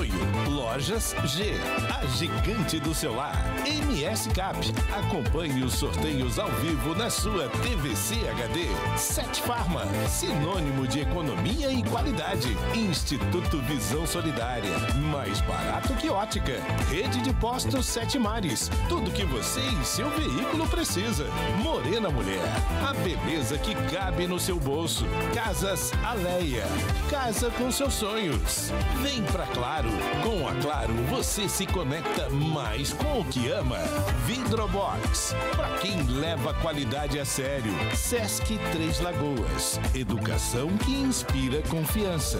Apoio Lojas G, a gigante do celular. MS Cap, acompanhe os sorteios ao vivo na sua TVC HD. Set Farma, sinônimo de economia e qualidade. Instituto Visão Solidária, mais barato que ótica. Rede de postos Sete Mares, tudo que você e seu veículo precisa. Morena Mulher, a beleza que cabe no seu bolso. Casas Aleia, casa com seus sonhos. Vem pra Claro, com a Claro você se conecta mais com o que ama. Vidrobox, pra quem leva a qualidade a sério. Sesc Três Lagoas, educação que inspira confiança.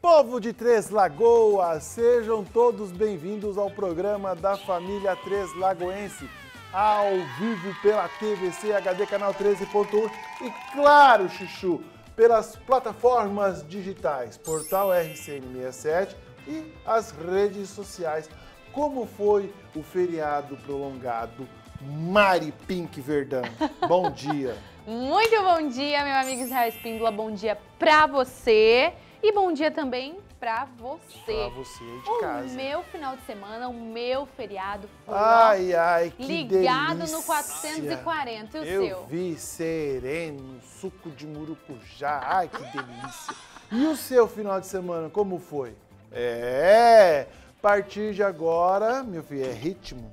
Povo de Três Lagoas, sejam todos bem-vindos ao programa da família Três Lagoense, ao vivo pela TVC HD canal 13.1 e claro, Chuchu, pelas plataformas digitais, portal RCN67 e as redes sociais. Como foi o feriado prolongado Mari Pink Verdão? Bom dia. Muito bom dia, meu amigo Israel Espíndola. Bom dia pra você e bom dia também pra você. Pra você aí de o casa. meu final de semana, o meu feriado foi Ai, ai, que ligado delícia. no 440 e o Eu seu. vi sereno, suco de murucujá. Ai, que delícia. E o seu final de semana, como foi? É, a partir de agora, meu filho, é ritmo.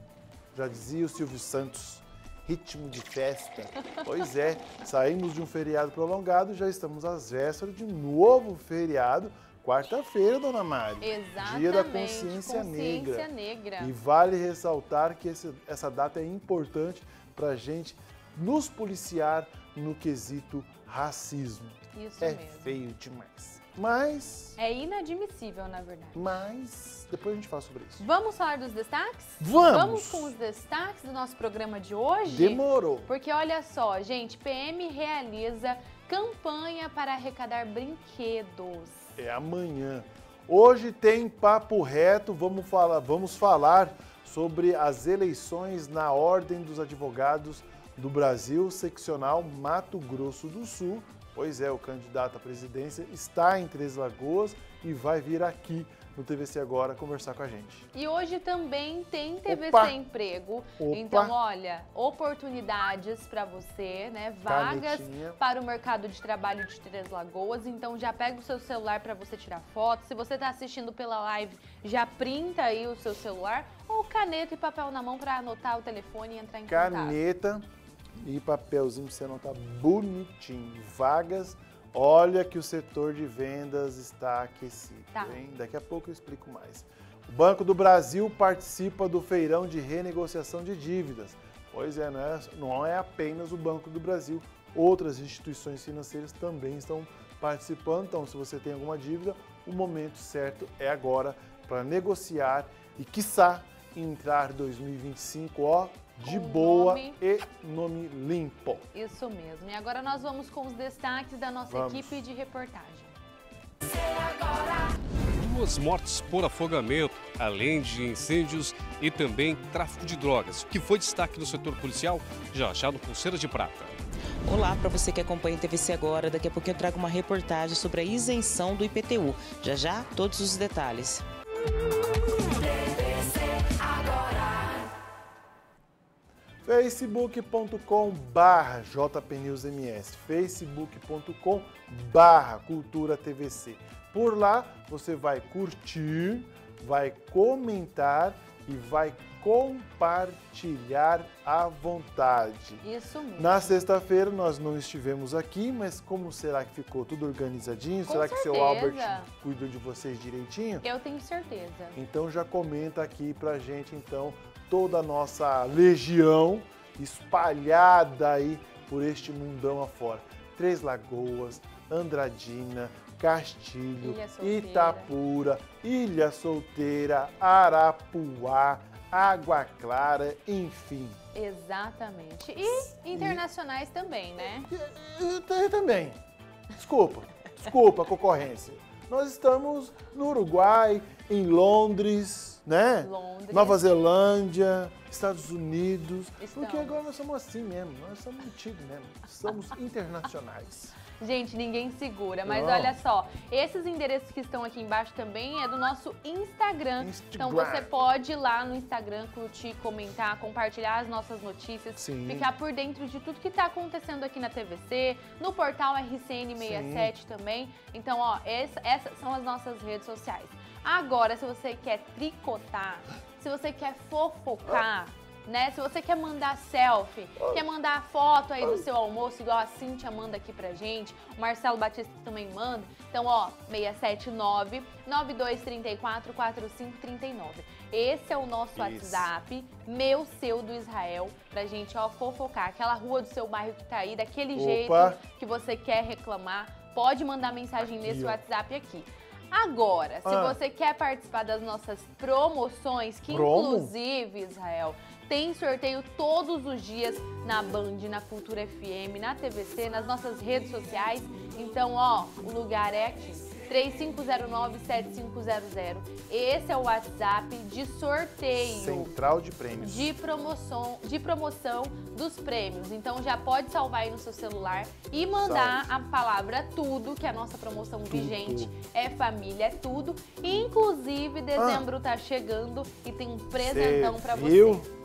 Já dizia o Silvio Santos, ritmo de festa. Pois é, saímos de um feriado prolongado, já estamos às vésperas de um novo feriado. Quarta-feira, dona Mari. Exatamente. Dia da consciência, negra. Consciência negra. E vale ressaltar que esse- essa data é importante para a gente nos policiar no quesito racismo. Isso é mesmo. feio demais. Mas, É inadmissível, na verdade. mas, depois a gente fala sobre isso. Vamos falar dos destaques? Vamos! Vamos com os destaques do nosso programa de hoje? Demorou. Porque olha só, gente, PM realiza campanha para arrecadar brinquedos. É amanhã. Hoje tem papo reto, vamos falar, vamos falar sobre as eleições na Ordem dos Advogados do Brasil, seccional Mato Grosso do Sul. Pois é, o candidato à presidência está em Três Lagoas e vai vir aqui no TVC Agora conversar com a gente. E hoje também tem TVC Opa! Emprego. Opa! Então, olha, oportunidades para você, né? Vagas Canetinha. para o mercado de trabalho de Três Lagoas. Então, já pega o seu celular para você tirar foto. Se você está assistindo pela live, já printa aí o seu celular ou caneta e papel na mão para anotar o telefone e entrar em contato. Caneta e papelzinho para você anotar bonitinho. Vagas. Olha que o setor de vendas está aquecido, Tá. hein? Daqui a pouco eu explico mais. O Banco do Brasil participa do feirão de renegociação de dívidas. Pois é, não é, não é apenas o Banco do Brasil, outras instituições financeiras também estão participando. Então, se você tem alguma dívida, o momento certo é agora para negociar e, quiçá, entrar 2025, ó, de Com boa nome. e nome limpo. Isso mesmo. E agora nós vamos com os destaques da nossa Vamos. equipe de reportagem. Duas mortes por afogamento, além de incêndios e também tráfico de drogas, que foi destaque no setor policial, já achado pulseira de prata. Olá para você que acompanha o TVC agora. Daqui a pouco eu trago uma reportagem sobre a isenção do IPTU. Já já, todos os detalhes. facebook.com barra jpnewsms, facebook.com barra cultura tvc. Por lá você vai curtir, vai comentar e vai compartilhar à vontade. Isso mesmo. Na sexta-feira nós não estivemos aqui, mas como será que ficou tudo organizadinho? Com será que seu certeza. Albert cuidou de vocês direitinho? Eu tenho certeza. Então já comenta aqui pra gente então toda a nossa legião espalhada aí por este mundão afora. Três Lagoas, Andradina, Castilho, Ilha. Itapura, Ilha Solteira, Arapuá, Água Clara, enfim. Exatamente. E internacionais também, né? E- e- também. Desculpa, desculpa a concorrência. Nós estamos no Uruguai, em Londres, né? Londres. Nova Zelândia, Estados Unidos. Estamos. Porque agora nós somos assim mesmo, nós somos antigos mesmo. Somos internacionais. Gente, ninguém segura. Mas Não. olha só, esses endereços que estão aqui embaixo também é do nosso Instagram. Então Instagram. você pode ir lá no Instagram curtir, comentar, compartilhar as nossas notícias, Sim. ficar por dentro de tudo que está acontecendo aqui na TVC, no portal RCN67 também. Então, ó, essa- essas são as nossas redes sociais. Agora, se você quer tricotar, se você quer fofocar, né? Se você quer mandar selfie, quer mandar foto aí do seu almoço, igual a Cintia manda aqui pra gente, o Marcelo Batista também manda. Então, ó, 679 9234 4539. Esse é o nosso Isso. WhatsApp, meu, seu, do Israel, pra gente, ó, fofocar. Aquela rua do seu bairro que tá aí, daquele Opa. jeito que você quer reclamar, pode mandar mensagem nesse. WhatsApp aqui. Agora, se Ah. você quer participar das nossas promoções, que Promo? inclusive, Israel, tem sorteio todos os dias na Band, na Cultura FM, na TVC, nas nossas redes sociais. Então, ó, o lugar é aqui. 3509-7500. Esse é o WhatsApp de sorteio Central de prêmios. de promoção, de promoção dos prêmios. Então já pode salvar aí no seu celular e mandar a palavra tudo, que a nossa promoção vigente é família, é tudo. Inclusive, dezembro tá chegando e tem um presentão viu? você.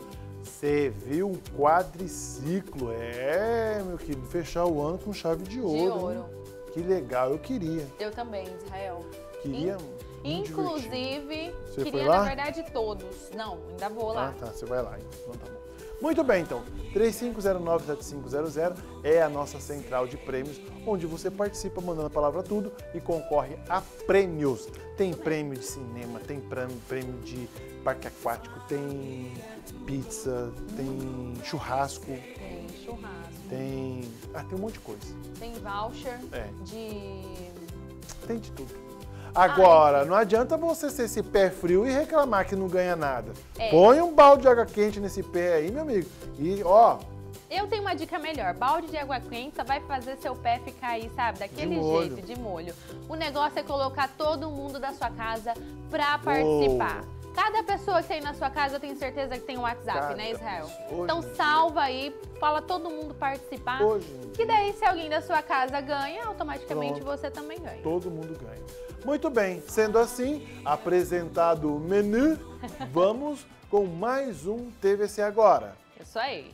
Você viu um quadriciclo? É, meu querido, fechar o ano com chave de ouro. De ouro. Que legal, eu queria. Eu também, Israel. Queria. divertir. Inclusive, Você queria, na verdade, todos. Não, ainda vou lá. Ah, tá, você vai lá. Então tá bom. Muito bem, então. 3509-7500 é a nossa central de prêmios, onde você participa mandando a palavra tudo e concorre a prêmios. Tem prêmio de cinema, tem prêmio, prêmio de parque aquático, tem pizza, tem churrasco, Tem churrasco, tem. Ah, tem um monte de coisa. tem voucher É. de. Tem de tudo. Agora, não adianta você ser esse pé frio e reclamar que não ganha nada. É. Põe um balde de água quente nesse pé aí, meu amigo. E, ó, Eu tenho uma dica melhor. Balde de água quente só vai fazer seu pé ficar aí, sabe? Daquele De jeito, de molho. O negócio é colocar todo mundo da sua casa pra participar. Cada pessoa que tem na sua casa, eu tenho certeza que tem um WhatsApp, Cada né, Israel? pessoa. Então Hoje- salva aí, fala todo mundo participar. hoje Que daí, se alguém da sua casa ganha, automaticamente Pronto. você também ganha. todo mundo ganha. Muito bem, sendo assim, apresentado o menu, vamos com mais um TVC Agora. Isso aí.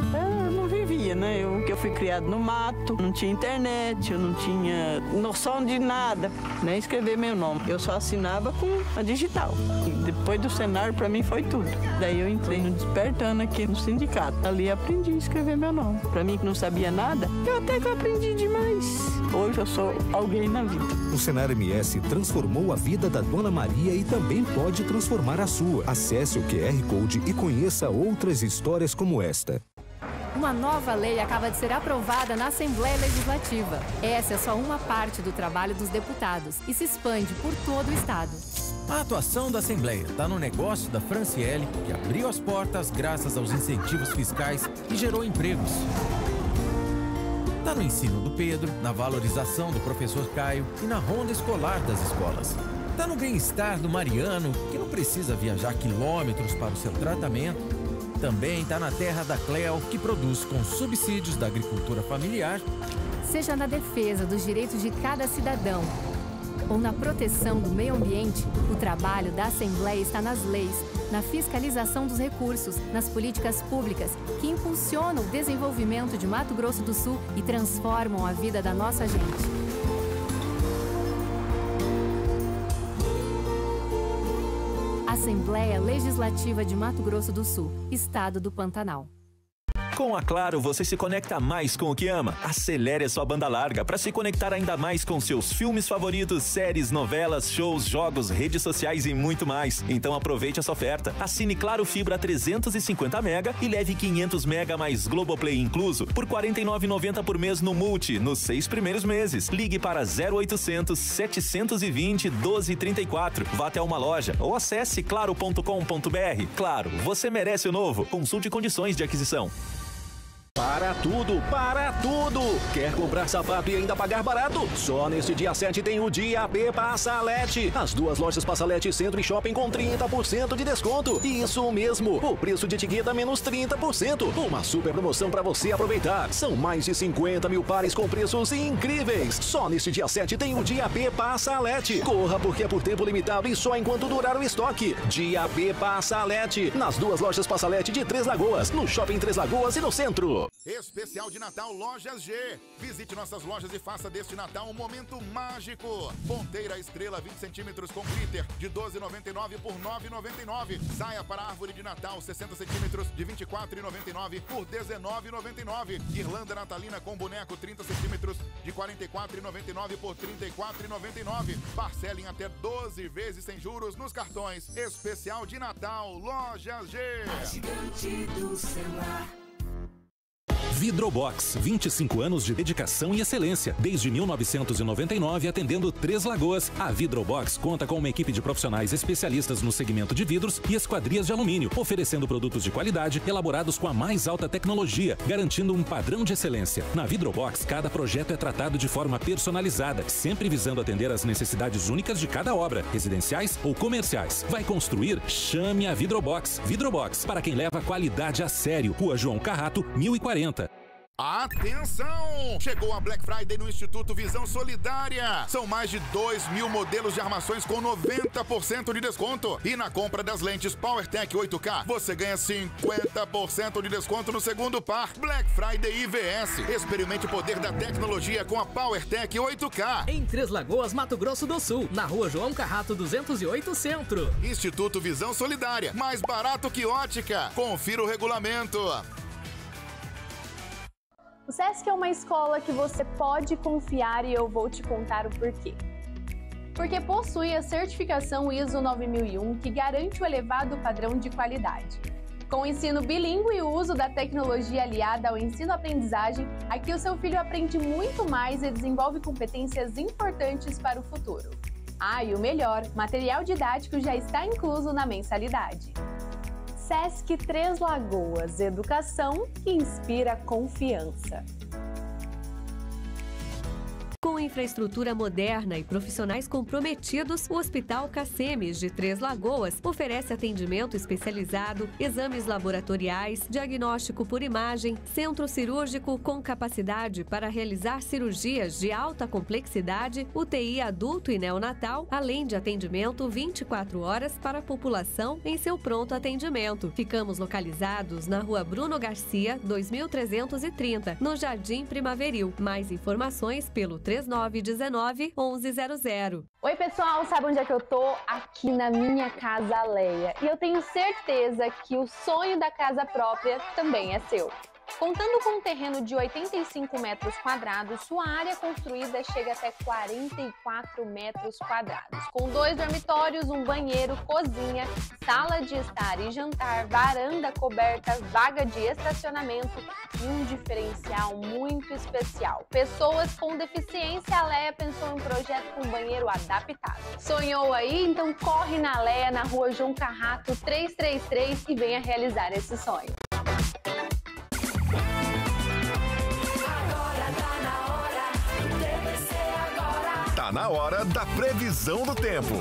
Eu não vivia, né? Eu fui criado no mato, não tinha internet, eu não tinha noção de nada, nem escrever meu nome. Eu só assinava com a digital. E depois do cenário, pra mim, foi tudo. Daí eu entrei no Despertando aqui no sindicato. Ali aprendi a escrever meu nome. Pra mim que não sabia nada, eu até que aprendi demais. Hoje eu sou alguém na vida. O Senar MS transformou a vida da Dona Maria e também pode transformar a sua. Acesse o QR Code e conheça outras histórias como esta. Uma nova lei acaba de ser aprovada na Assembleia Legislativa. Essa é só uma parte do trabalho dos deputados e se expande por todo o Estado. A atuação da Assembleia está no negócio da Franciele, que abriu as portas graças aos incentivos fiscais e gerou empregos. Está no ensino do Pedro, na valorização do professor Caio e na ronda escolar das escolas. Está no bem-estar do Mariano, que não precisa viajar quilômetros para o seu tratamento. Também está na terra da Cleo, que produz com subsídios da agricultura familiar Seja na defesa dos direitos de cada cidadão ou na proteção do meio ambiente, o trabalho da Assembleia está nas leis, na fiscalização dos recursos, nas políticas públicas que impulsionam o desenvolvimento de Mato Grosso do Sul e transformam a vida da nossa gente. Assembleia Legislativa de Mato Grosso do Sul, Estado do Pantanal. Com a Claro, você se conecta mais com o que ama. Acelere a sua banda larga para se conectar ainda mais com seus filmes favoritos, séries, novelas, shows, jogos, redes sociais e muito mais. Então aproveite essa oferta. Assine Claro Fibra 350 mega e leve 500 mega mais Globoplay incluso por R$ 49,90 por mês no Multi, nos seis primeiros meses. Ligue para 0800 720 1234. Vá até uma loja ou acesse claro.com.br. Claro, você merece o novo. Consulte condições de aquisição. Para tudo, para tudo! Quer comprar sapato e ainda pagar barato? Só neste dia 7 tem o Dia B Passalete. As duas lojas Passalete Centro e Shopping com 30% de desconto. Isso mesmo, o preço de etiqueta menos 30%. Uma super promoção para você aproveitar. São mais de 50 mil pares com preços incríveis. Só neste dia 7 tem o Dia B Passalete. Corra porque é por tempo limitado e só enquanto durar o estoque. Dia B Passalete. Nas duas lojas Passalete de Três Lagoas, no Shopping Três Lagoas e no centro. Especial de Natal Lojas G. Visite nossas lojas e faça deste Natal um momento mágico. Ponteira Estrela 20 centímetros com glitter de 12,99 por 9,99. Saia para árvore de Natal 60 centímetros de 24,99 por 19,99. Irlanda natalina com boneco 30 centímetros de 44,99 por 34,99. Parcelem até 12 vezes sem juros nos cartões. Especial de Natal Lojas G. A gigante do celular. Vidrobox, 25 anos de dedicação e excelência. Desde 1999, atendendo Três Lagoas, a Vidrobox conta com uma equipe de profissionais especialistas no segmento de vidros e esquadrias de alumínio, oferecendo produtos de qualidade elaborados com a mais alta tecnologia, garantindo um padrão de excelência. Na Vidrobox, cada projeto é tratado de forma personalizada, sempre visando atender às necessidades únicas de cada obra, residenciais ou comerciais. Vai construir? Chame a Vidrobox. Vidrobox, para quem leva qualidade a sério. Rua João Carrato, 1040. Atenção! Chegou a Black Friday no Instituto Visão Solidária. São mais de 2 mil modelos de armações com 90% de desconto. E na compra das lentes PowerTech 8K, você ganha 50% de desconto no segundo par. Black Friday IVS. Experimente o poder da tecnologia com a PowerTech 8K. Em Três Lagoas, Mato Grosso do Sul, na rua João Carrato 208 Centro. Instituto Visão Solidária. Mais barato que ótica. Confira o regulamento. O SESC é uma escola que você pode confiar e eu vou te contar o porquê. Porque possui a certificação ISO 9001 que garante o elevado padrão de qualidade. Com o ensino bilíngue e o uso da tecnologia aliada ao ensino-aprendizagem, aqui o seu filho aprende muito mais e desenvolve competências importantes para o futuro. Ah, e o melhor, material didático já está incluso na mensalidade. SESC Três Lagoas Educação que inspira confiança. Com infraestrutura moderna e profissionais comprometidos, o Hospital Cacemes de Três Lagoas oferece atendimento especializado, exames laboratoriais, diagnóstico por imagem, centro cirúrgico com capacidade para realizar cirurgias de alta complexidade, UTI adulto e neonatal, além de atendimento 24 horas para a população em seu pronto atendimento. Ficamos localizados na Rua Bruno Garcia, 2330, no Jardim Primaveril. Mais informações pelo 3919 1100. Oi, pessoal, sabe onde é que eu tô? Aqui na minha casa Leia. E eu tenho certeza que o sonho da casa própria também é seu. Contando com um terreno de 85 metros quadrados, sua área construída chega até 44 metros quadrados, com dois dormitórios, um banheiro, cozinha, sala de estar e jantar, varanda coberta, vaga de estacionamento e um diferencial muito especial. Pessoas com deficiência, a Leia pensou em um projeto com banheiro adaptado. Sonhou aí? Então corre na Leia, na rua João Carrato 333 e venha realizar esse sonho. Na hora da previsão do tempo.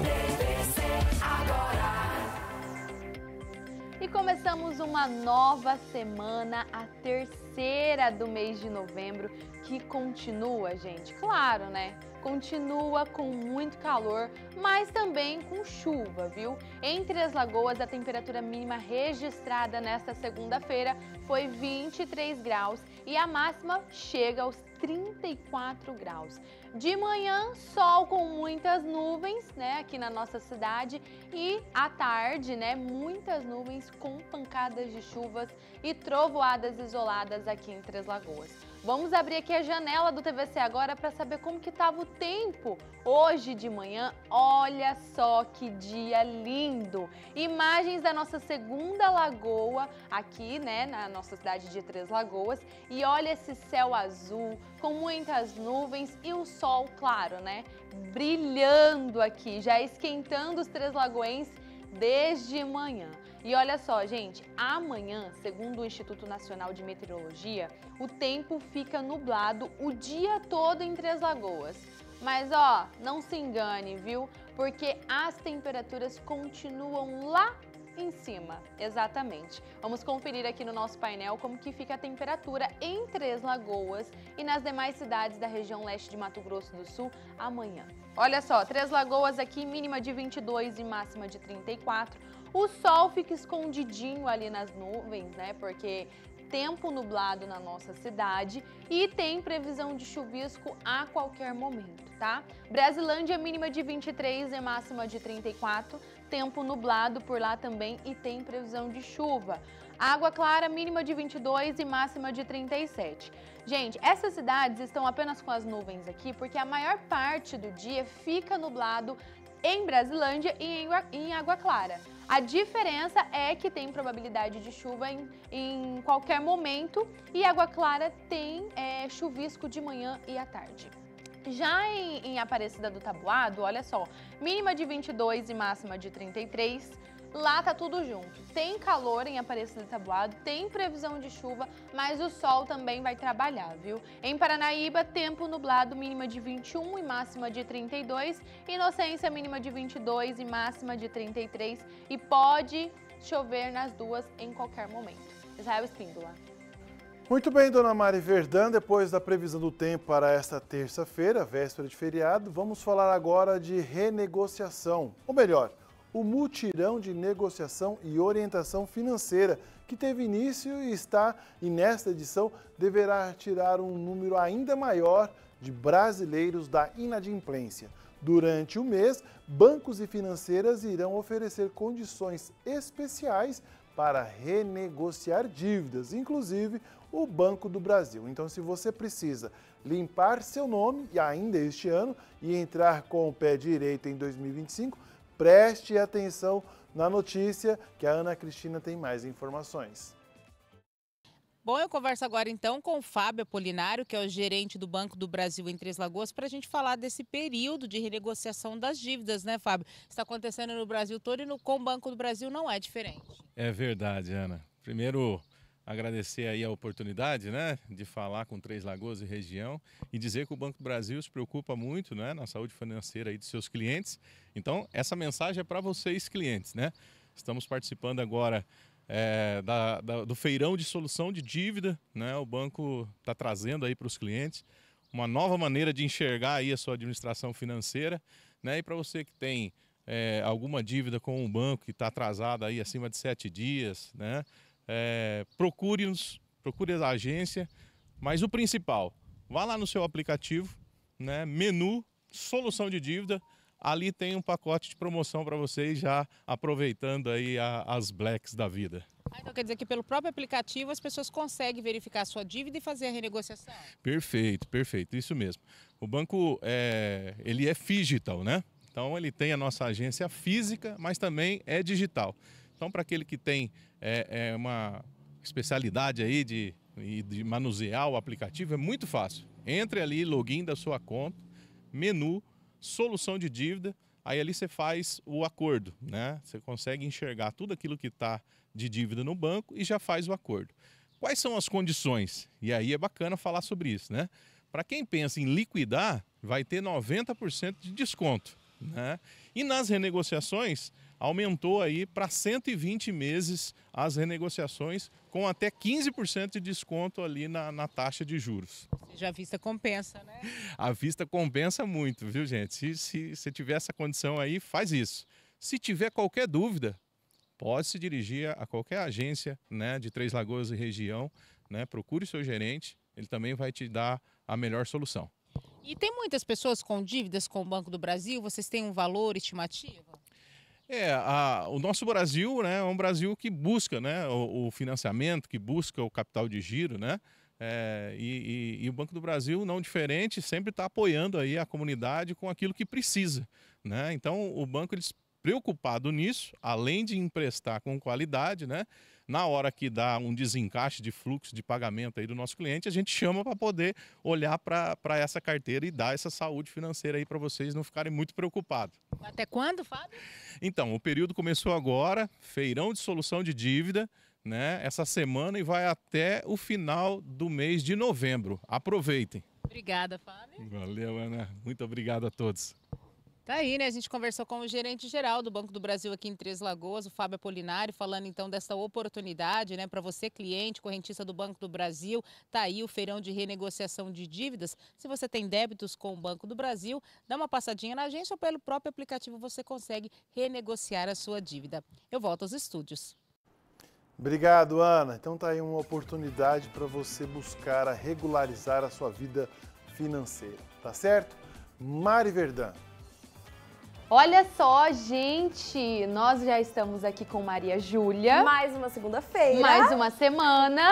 E começamos uma nova semana, a terceira do mês de novembro, que continua, gente, claro, né? Continua com muito calor, mas também com chuva, viu? Entre as lagoas, a temperatura mínima registrada nesta segunda-feira foi 23 graus e a máxima chega aos 34 graus. De manhã, sol com muitas nuvens, né, aqui na nossa cidade, e à tarde, né, muitas nuvens com pancadas de chuvas e trovoadas isoladas aqui em Três Lagoas. Vamos abrir aqui a janela do TVC agora para saber como que estava o tempo hoje de manhã. Olha só que dia lindo! Imagens da nossa segunda lagoa aqui, né, na nossa cidade de Três Lagoas. E olha esse céu azul com muitas nuvens e o sol, claro, né, brilhando aqui, já esquentando os Três Lagoenses desde manhã. E olha só, gente, amanhã, segundo o Instituto Nacional de Meteorologia, o tempo fica nublado o dia todo em Três Lagoas. Mas ó, não se engane, viu? Porque as temperaturas continuam lá em cima, exatamente. Vamos conferir aqui no nosso painel como que fica a temperatura em Três Lagoas e nas demais cidades da região leste de Mato Grosso do Sul amanhã. Olha só, Três Lagoas aqui, mínima de 22 e máxima de 34. O sol fica escondidinho ali nas nuvens, né? Porque tempo nublado na nossa cidade e tem previsão de chuvisco a qualquer momento, tá? Brasilândia mínima de 23 e máxima de 34, tempo nublado por lá também e tem previsão de chuva. Água Clara mínima de 22 e máxima de 37. Gente, essas cidades estão apenas com as nuvens aqui porque a maior parte do dia fica nublado em Brasilândia e em Água Clara. A diferença é que tem probabilidade de chuva em, em qualquer momento e Água Clara tem é, chuvisco de manhã e à tarde. Já em, em Aparecida do Tabuado, olha só, mínima de 22 e máxima de 33, Lá tá tudo junto. Tem calor em Aparecida do Tabuado, tem previsão de chuva, mas o sol também vai trabalhar, viu? Em Paranaíba, tempo nublado, mínima de 21 e máxima de 32. Inocência, mínima de 22 e máxima de 33. E pode chover nas duas em qualquer momento. Israel Espíndola. Muito bem, dona Mari Verdão, depois da previsão do tempo para esta terça-feira, véspera de feriado, vamos falar agora de renegociação. Ou melhor, o mutirão de negociação e orientação financeira, que teve início e está, e nesta edição, deverá tirar um número ainda maior de brasileiros da inadimplência. Durante o mês, bancos e financeiras irão oferecer condições especiais para renegociar dívidas, inclusive o Banco do Brasil. Então, se você precisa limpar seu nome e ainda este ano e entrar com o pé direito em 2025, Preste atenção na notícia que a Ana Cristina tem mais informações. Bom, eu converso agora então com o Fábio Apolinário, que é o gerente do Banco do Brasil em Três Lagoas, para a gente falar desse período de renegociação das dívidas, né, Fábio? Está acontecendo no Brasil todo e no, com o Banco do Brasil não é diferente. É verdade, Ana. Primeiro, agradecer aí a oportunidade, né, de falar com Três Lagoas e região e dizer que o Banco do Brasil se preocupa muito, né, na saúde financeira aí de seus clientes. Então, essa mensagem é para vocês, clientes, né? Estamos participando agora é, da, da, do feirão de solução de dívida, né? O banco está trazendo aí para os clientes uma nova maneira de enxergar aí a sua administração financeira, né? E para você que tem é, alguma dívida com um banco que está atrasada aí acima de sete dias, né? É, procure-nos, procure a agência, mas o principal, vá lá no seu aplicativo, né, menu, solução de dívida, ali tem um pacote de promoção para vocês já aproveitando aí a, as blacks da vida. Ah, então quer dizer que pelo próprio aplicativo as pessoas conseguem verificar a sua dívida e fazer a renegociação? Perfeito, perfeito, isso mesmo. O banco é, ele é digital, né? Então ele tem a nossa agência física, mas também é digital. Então, para aquele que tem é, é uma especialidade aí de, de manusear o aplicativo, é muito fácil. Entre ali, login da sua conta, menu, solução de dívida, aí ali você faz o acordo, né? Você consegue enxergar tudo aquilo que está de dívida no banco e já faz o acordo. Quais são as condições? E aí é bacana falar sobre isso, né? Para quem pensa em liquidar, vai ter 90% de desconto, né? E nas renegociações, aumentou aí para 120 meses as renegociações, com até 15% de desconto ali na, na taxa de juros. Já a vista compensa, né? A vista compensa muito, viu, gente? Se, se, se tiver essa condição aí, faz isso. Se tiver qualquer dúvida, pode se dirigir a qualquer agência né, de Três Lagoas e região, né? Procure seu gerente, ele também vai te dar a melhor solução. E tem muitas pessoas com dívidas com o Banco do Brasil? Vocês têm um valor estimativa? É, a, o nosso Brasil né, é um Brasil que busca né, o, o financiamento, que busca o capital de giro, né? É, e, e, e, o Banco do Brasil, não diferente, sempre está apoiando aí a comunidade com aquilo que precisa. Né? Então, o banco, eles preocupado nisso, além de emprestar com qualidade, né? Na hora que dá um desencaixe de fluxo de pagamento aí do nosso cliente, a gente chama para poder olhar para essa carteira e dar essa saúde financeira aí para vocês não ficarem muito preocupados. Até quando, Fábio? Então, o período começou agora, feirão de solução de dívida, né? Essa semana e vai até o final do mês de novembro. Aproveitem. Obrigada, Fábio. Valeu, Ana. Muito obrigado a todos. Tá aí, né? A gente conversou com o gerente geral do Banco do Brasil aqui em Três Lagoas, o Fábio Apolinário, falando então dessa oportunidade, né, para você cliente, correntista do Banco do Brasil. Tá aí o feirão de renegociação de dívidas. Se você tem débitos com o Banco do Brasil, dá uma passadinha na agência ou pelo próprio aplicativo você consegue renegociar a sua dívida. Eu volto aos estúdios. Obrigado, Ana. Então tá aí uma oportunidade para você buscar a regularizar a sua vida financeira, tá certo? Mari Verdão. Olha só, gente, nós já estamos aqui com Maria Júlia. Mais uma segunda-feira. Mais uma semana,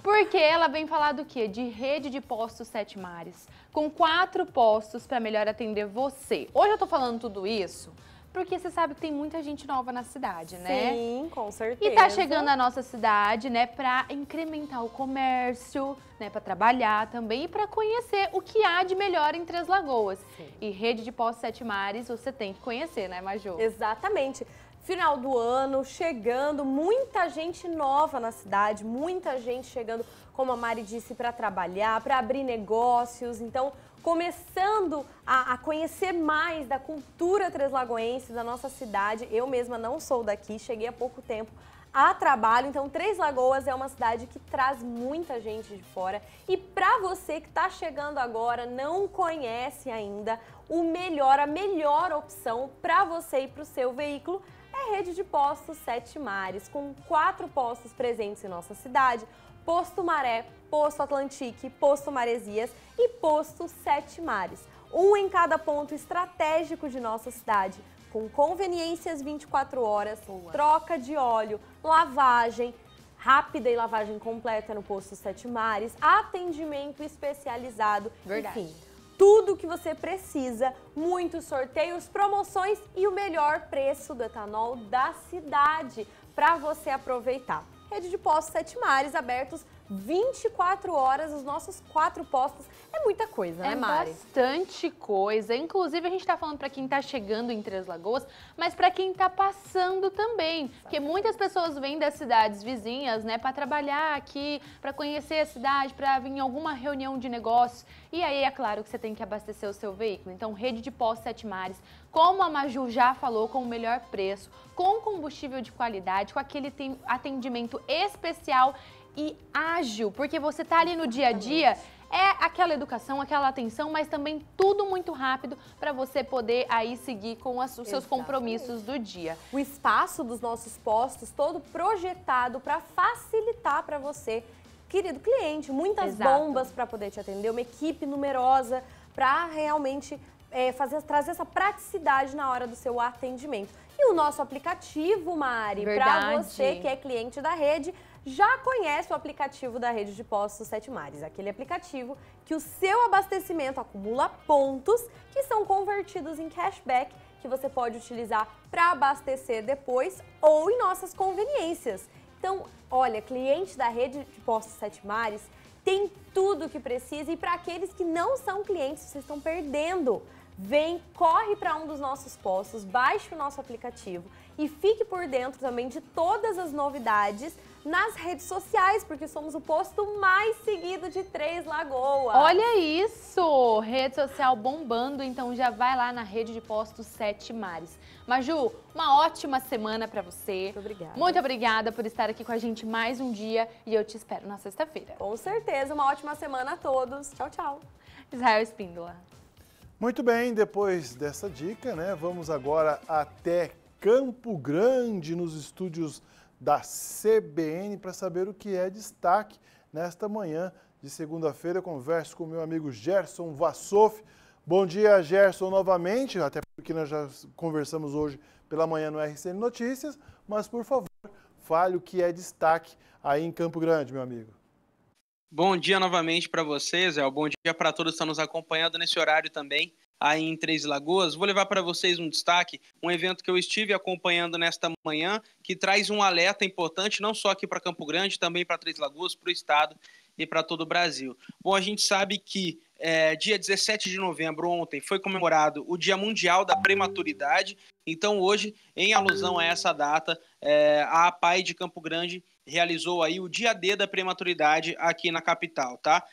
porque ela vem falar do quê? De rede de postos Sete Mares, com quatro postos para melhor atender você. Hoje eu tô falando tudo isso porque você sabe que tem muita gente nova na cidade, né? Sim, com certeza. E tá chegando a nossa cidade, né, para incrementar o comércio, né, para trabalhar também e para conhecer o que há de melhor em Três Lagoas. Sim. E rede de postos Sete Mares você tem que conhecer, né, Maju? Exatamente. Final do ano, chegando, muita gente nova na cidade, muita gente chegando, como a Mari disse, para trabalhar, para abrir negócios. Então, começando a, a, conhecer mais da cultura treslagoense, da nossa cidade. Eu mesma não sou daqui, cheguei há pouco tempo a trabalho. Então, Três Lagoas é uma cidade que traz muita gente de fora. E para você que está chegando agora, não conhece ainda, o melhor, a melhor opção para você e para o seu veículo é a rede de postos Sete Mares, com quatro postos presentes em nossa cidade. Posto Maré, Posto Atlantique, Posto Maresias e Posto Sete Mares. Um em cada ponto estratégico de nossa cidade, com conveniências 24 horas, Boa. troca de óleo, lavagem, rápida e lavagem completa no posto Sete Mares, atendimento especializado, Verdade. enfim, tudo o que você precisa, muitos sorteios, promoções e o melhor preço do etanol da cidade para você aproveitar. Rede de postos Sete Mares abertos 24 horas, os nossos quatro postos. É muita coisa, né, Mari? É bastante coisa. Inclusive, a gente está falando para quem está chegando em Três Lagoas, mas para quem está passando também. Porque muitas pessoas vêm das cidades vizinhas, né, para trabalhar aqui, para conhecer a cidade, para vir em alguma reunião de negócios. E aí, é claro que você tem que abastecer o seu veículo. Então, rede de postos Sete Mares, como a Maju já falou, com o melhor preço, com combustível de qualidade, com aquele atendimento especial e ágil, porque você está ali no dia a dia, é aquela educação, aquela atenção, mas também tudo muito rápido para você poder aí seguir com os seus compromissos do dia. O espaço dos nossos postos todo projetado para facilitar para você, querido cliente, muitas Exato. bombas para poder te atender, uma equipe numerosa para realmente é, fazer, trazer essa praticidade na hora do seu atendimento. E o nosso aplicativo, Mari, para você que é cliente da rede, já conhece o aplicativo da rede de postos Sete Mares, aquele aplicativo que o seu abastecimento acumula pontos que são convertidos em cashback que você pode utilizar para abastecer depois ou em nossas conveniências. Então, olha, cliente da rede de postos Sete Mares tem tudo o que precisa e para aqueles que não são clientes, vocês estão perdendo. Vem, corre para um dos nossos postos, baixe o nosso aplicativo e fique por dentro também de todas as novidades nas redes sociais, porque somos o posto mais seguido de Três Lagoas. Olha isso! Rede social bombando, então já vai lá na rede de postos Sete Mares. Maju, uma ótima semana para você. Muito obrigada. Muito obrigada por estar aqui com a gente mais um dia e eu te espero na sexta-feira. Com certeza, uma ótima semana a todos. Tchau, tchau. Israel Espíndola. Muito bem, depois dessa dica, né, vamos agora até Campo Grande, nos estúdios da CBN para saber o que é destaque nesta manhã de segunda-feira. Converso com meu amigo Gerson Vassoff. Bom dia, Gerson, novamente, até porque nós já conversamos hoje pela manhã no RCN Notícias, mas por favor, fale o que é destaque aí em Campo Grande, meu amigo. Bom dia novamente para vocês, é bom dia para todos que estão nos acompanhando nesse horário também. aí em Três Lagoas, vou levar para vocês um destaque, um evento que eu estive acompanhando nesta manhã, que traz um alerta importante, não só aqui para Campo Grande, também para Três Lagoas, para o estado e para todo o Brasil. Bom, a gente sabe que é, dia 17 de novembro, ontem, foi comemorado o Dia Mundial da Prematuridade. Então, hoje, em alusão a essa data, é, a APAI de Campo Grande realizou aí o Dia D da Prematuridade aqui na capital, tá?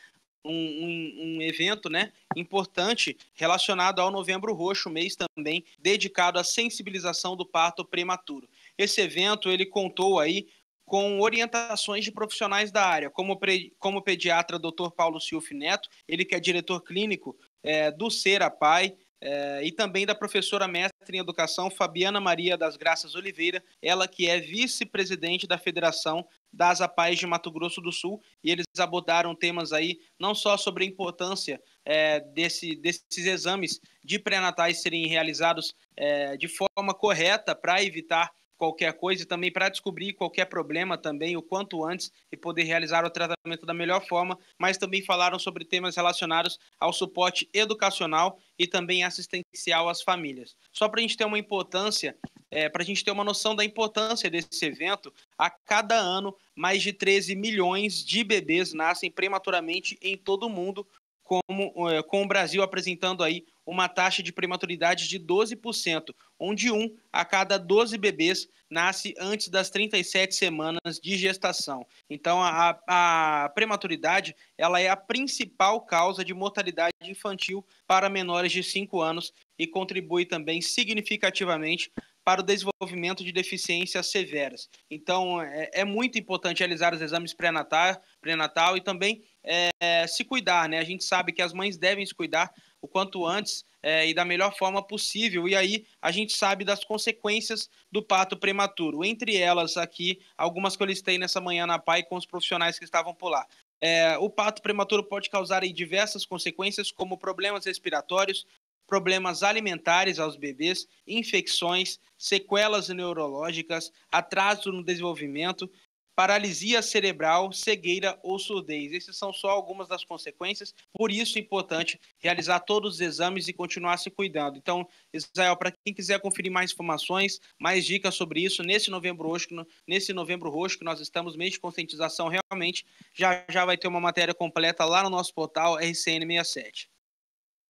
Um, um, um, evento né, importante relacionado ao Novembro Roxo, mês também dedicado à sensibilização do parto prematuro. Esse evento ele contou aí com orientações de profissionais da área, como, como o pediatra Dr. Paulo Silf Neto, ele que é diretor clínico é, do Serapai, é, e também da professora mestre em educação Fabiana Maria das Graças Oliveira, ela que é vice-presidente da Federação das APAES de Mato Grosso do Sul, e eles abordaram temas aí não só sobre a importância é, desse, desses exames de pré-natais serem realizados é, de forma correta para evitar qualquer coisa e também para descobrir qualquer problema também o quanto antes e poder realizar o tratamento da melhor forma, mas também falaram sobre temas relacionados ao suporte educacional e também assistencial às famílias. Só para a gente ter uma importância, é, para a gente ter uma noção da importância desse evento, a cada ano mais de 13 milhões de bebês nascem prematuramente em todo o mundo, como, é, com o Brasil apresentando aí uma taxa de prematuridade de 12%, onde um a cada 12 bebês nasce antes das 37 semanas de gestação. Então, a, a prematuridade ela é a principal causa de mortalidade infantil para menores de 5 anos e contribui também significativamente para o desenvolvimento de deficiências severas. Então, é, é muito importante realizar os exames pré-natal, pré-natal e também é, se cuidar, né? A gente sabe que as mães devem se cuidar o quanto antes é, e da melhor forma possível. E aí a gente sabe das consequências do parto prematuro. Entre elas, aqui, algumas que eu listei nessa manhã na PAI com os profissionais que estavam por lá. É, o parto prematuro pode causar aí diversas consequências, como problemas respiratórios, problemas alimentares aos bebês, infecções, sequelas neurológicas, atraso no desenvolvimento, paralisia cerebral, cegueira ou surdez. Essas são só algumas das consequências, por isso é importante realizar todos os exames e continuar se cuidando. Então, Israel, para quem quiser conferir mais informações, mais dicas sobre isso, nesse novembro roxo, nesse novembro roxo que nós estamos, mês de conscientização, realmente já já vai ter uma matéria completa lá no nosso portal RCN67.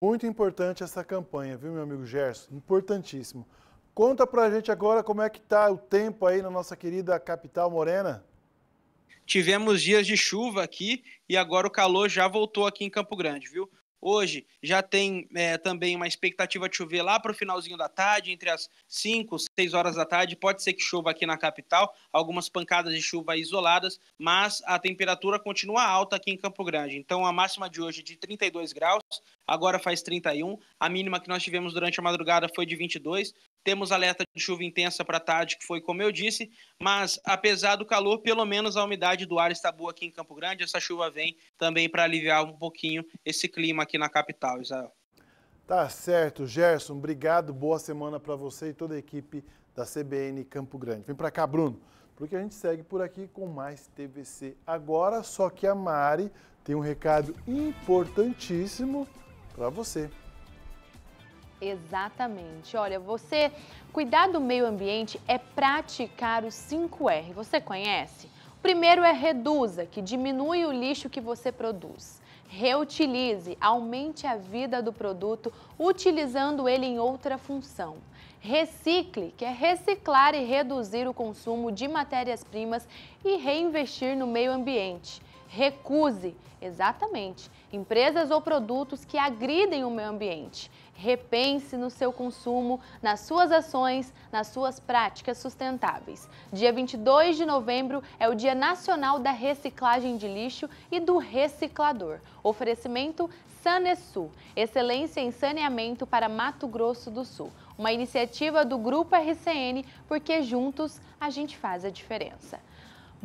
Muito importante essa campanha, viu, meu amigo Gerson? Importantíssimo. Conta pra gente agora como é que tá o tempo aí na nossa querida capital morena. Tivemos dias de chuva aqui e agora o calor já voltou aqui em Campo Grande, viu? Hoje já tem é, também uma expectativa de chover lá para o finalzinho da tarde, entre as 5, 6 horas da tarde. Pode ser que chova aqui na capital, algumas pancadas de chuva isoladas, mas a temperatura continua alta aqui em Campo Grande. Então a máxima de hoje é de 32 graus, agora faz 31. A mínima que nós tivemos durante a madrugada foi de 22. Temos alerta de chuva intensa para tarde, que foi como eu disse, mas apesar do calor, pelo menos a umidade do ar está boa aqui em Campo Grande. Essa chuva vem também para aliviar um pouquinho esse clima aqui na capital, Israel. Tá certo, Gerson. Obrigado. Boa semana para você e toda a equipe da CBN Campo Grande. Vem para cá, Bruno, porque a gente segue por aqui com mais TVC agora, só que a Mari tem um recado importantíssimo para você. Exatamente. Olha, você cuidar do meio ambiente é praticar os 5R. Você conhece? O primeiro é reduza, que diminui o lixo que você produz. Reutilize, aumente a vida do produto utilizando ele em outra função. Recicle, que é reciclar e reduzir o consumo de matérias-primas e reinvestir no meio ambiente. Recuse, exatamente, empresas ou produtos que agridem o meio ambiente repense no seu consumo, nas suas ações, nas suas práticas sustentáveis. Dia 22 de novembro é o Dia Nacional da Reciclagem de Lixo e do Reciclador. Oferecimento Sanesul, excelência em saneamento para Mato Grosso do Sul. Uma iniciativa do Grupo RCN, porque juntos a gente faz a diferença.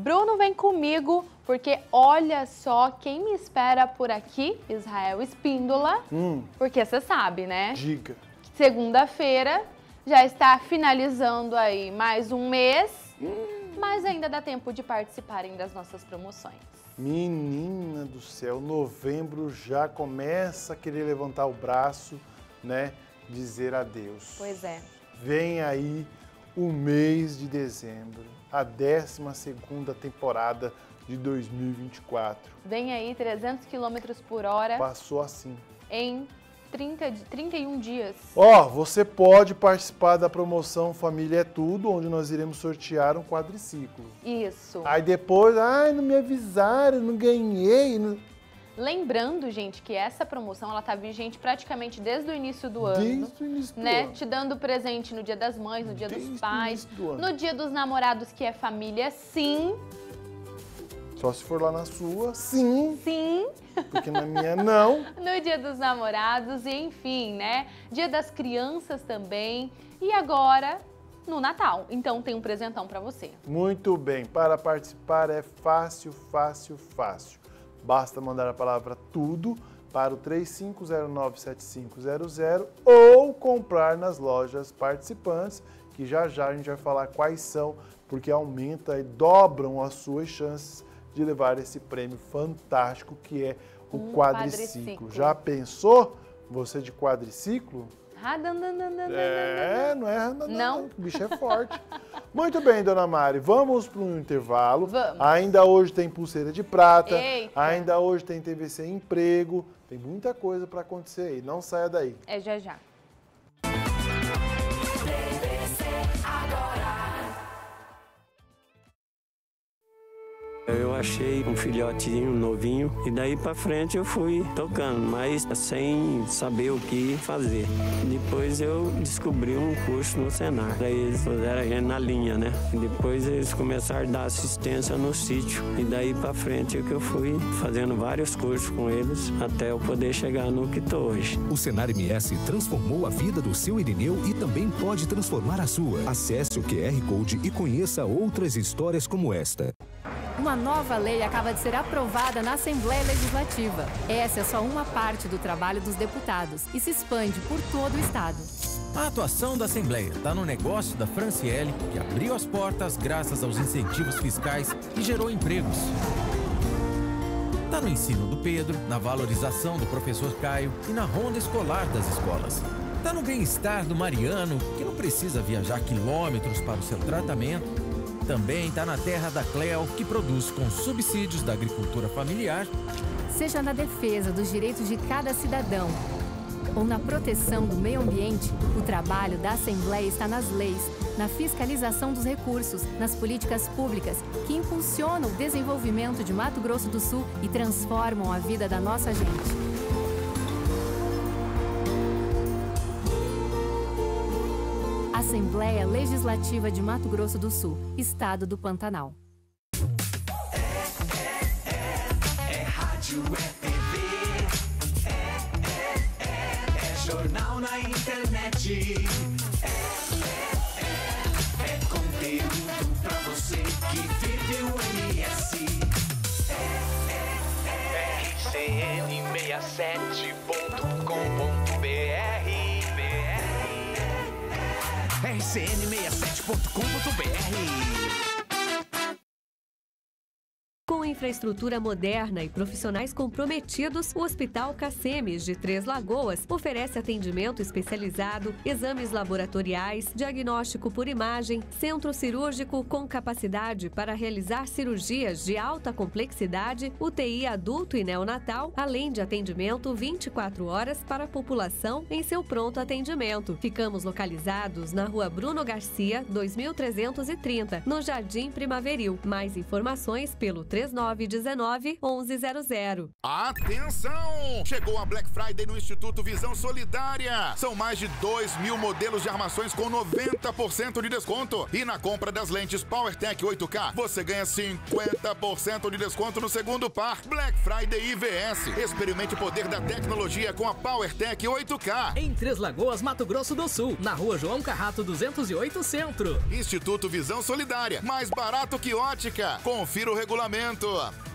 Bruno vem comigo porque olha só quem me espera por aqui, Israel Espíndola. Hum. Porque você sabe, né? Diga. Segunda-feira já está finalizando aí mais um mês, hum. mas ainda dá tempo de participarem das nossas promoções. Menina do céu, novembro já começa a querer levantar o braço, né, dizer adeus. Pois é. Vem aí o mês de dezembro, a 12 segunda temporada de 2024. Vem aí 300 km por hora Passou assim. em 30, di- 31 dias. Ó, você pode participar da promoção Família é Tudo, onde nós iremos sortear um quadriciclo. Isso. Aí depois, ai, não me avisaram, não ganhei. não- Lembrando, gente, que essa promoção ela tá vigente praticamente desde o início do ano. Desde o início do né? ano. Te dando presente no dia das mães, no dia Desde dos pais, início do ano. no dia dos namorados, que é família, sim. Só se for lá na sua, sim. Sim. Porque na minha, não. No dia dos namorados, e enfim, né? Dia das crianças também. E agora, no Natal. Então tem um presentão pra você. Muito bem, para participar é fácil, fácil, fácil. Basta mandar a palavra tudo para o 35097500 ou comprar nas lojas participantes, que já já a gente vai falar quais são, porque aumenta e dobram as suas chances de levar esse prêmio fantástico que é o Um quadriciclo. quadriciclo. Já pensou? Você de quadriciclo? É, não é? Não, Não. O bicho é forte. Muito bem, dona Mari, vamos para um intervalo. Vamos. Ainda hoje tem pulseira de prata, Eita. ainda hoje tem TVC emprego, tem muita coisa para acontecer aí. Não saia daí. É já já. Achei um filhotinho novinho e daí pra frente eu fui tocando, mas sem saber o que fazer. Depois eu descobri um curso no Senar. Daí eles fizeram a gente na linha, né? Depois eles começaram a dar assistência no sítio. E daí pra frente é que eu fui fazendo vários cursos com eles até eu poder chegar no que tô hoje. O Senar MS transformou a vida do seu Irineu e também pode transformar a sua. Acesse o QR Code e conheça outras histórias como esta. Uma nova lei acaba de ser aprovada na Assembleia Legislativa. Essa é só uma parte do trabalho dos deputados e se expande por todo o Estado. A atuação da Assembleia está no negócio da Franciele, que abriu as portas graças aos incentivos fiscais e gerou empregos. Está no ensino do Pedro, na valorização do professor Caio e na ronda escolar das escolas. Está no bem-estar do Mariano, que não precisa viajar quilômetros para o seu tratamento. Também está na terra da Cleo, que produz com subsídios da agricultura familiar Seja na defesa dos direitos de cada cidadão ou na proteção do meio ambiente, o trabalho da Assembleia está nas leis, na fiscalização dos recursos, nas políticas públicas que impulsionam o desenvolvimento de Mato Grosso do Sul e transformam a vida da nossa gente. Assembleia Legislativa de Mato Grosso do Sul, Estado do Pantanal. É rádio, é TV, é, é, é, é jornal na internet. É, é, é, é conteúdo pra você que vive o MS. É, é, é, rcn67.com.br rcn67.com.br com infraestrutura moderna e profissionais comprometidos, o Hospital Cacemes de Três Lagoas oferece atendimento especializado, exames laboratoriais, diagnóstico por imagem, centro cirúrgico com capacidade para realizar cirurgias de alta complexidade, UTI adulto e neonatal, além de atendimento 24 horas para a população em seu pronto atendimento. Ficamos localizados na Rua Bruno Garcia, 2330, no Jardim Primaveril. Mais informações pelo 3919 1100. Atenção! Chegou a Black Friday no Instituto Visão Solidária. São mais de 2 mil modelos de armações com 90% de desconto. E na compra das lentes PowerTech 8K, você ganha 50% de desconto no segundo par. Black Friday IVS. Experimente o poder da tecnologia com a PowerTech 8K. Em Três Lagoas, Mato Grosso do Sul, na rua João Carrato 208 Centro. Instituto Visão Solidária. Mais barato que ótica. Confira o regulamento. Santo.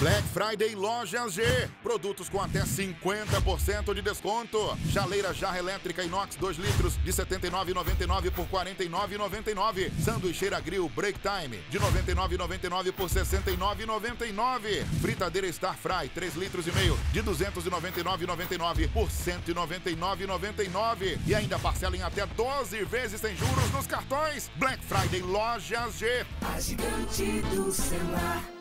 Black Friday Lojas G. Produtos com até 50% de desconto. Chaleira jarra elétrica inox 2 litros de R$ 79,99 por R$ 49,99. Sanduicheira grill Break Time de R$ 99,99 por R$ 69,99. Fritadeira Star Fry 3 litros e meio de R$ 299,99 por R$ 199,99. E ainda parcela em até 12 vezes sem juros nos cartões. Black Friday Lojas G. A gigante do celular.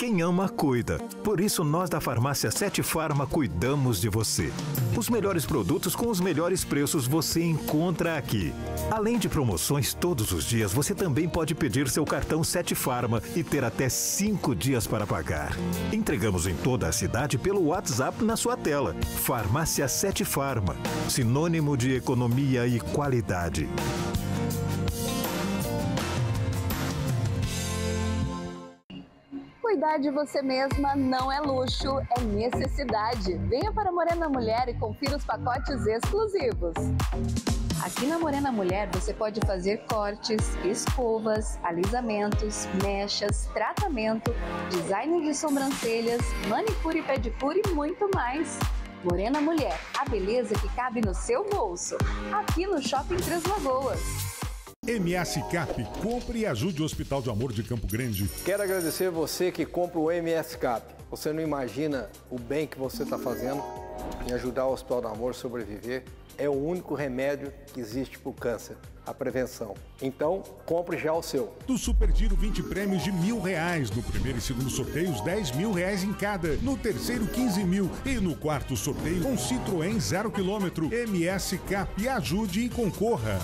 Quem ama, cuida. Por isso, nós da Farmácia Sete Farma cuidamos de você. Os melhores produtos com os melhores preços você encontra aqui. Além de promoções todos os dias, você também pode pedir seu cartão Sete Farma e ter até cinco dias para pagar. Entregamos em toda a cidade pelo WhatsApp na sua tela. Farmácia Sete Farma. Sinônimo de economia e qualidade. Cuidar de você mesma não é luxo, é necessidade. Venha para Morena Mulher e confira os pacotes exclusivos. Aqui na Morena Mulher você pode fazer cortes, escovas, alisamentos, mechas, tratamento, design de sobrancelhas, manicure e pedicure e muito mais. Morena Mulher, a beleza que cabe no seu bolso. Aqui no Shopping Três Lagoas. MS Cap, compre e ajude o Hospital de Amor de Campo Grande. Quero agradecer você que compra o MS Cap. Você não imagina o bem que você está fazendo em ajudar o Hospital do Amor a sobreviver. É o único remédio que existe para o câncer, a prevenção. Então, compre já o seu. Do Super Giro, 20 prêmios de mil reais. No primeiro e segundo sorteios, 10 mil reais em cada. No terceiro, 15 mil. E no quarto sorteio, um Citroën 0 km. MS Cap, ajude e concorra.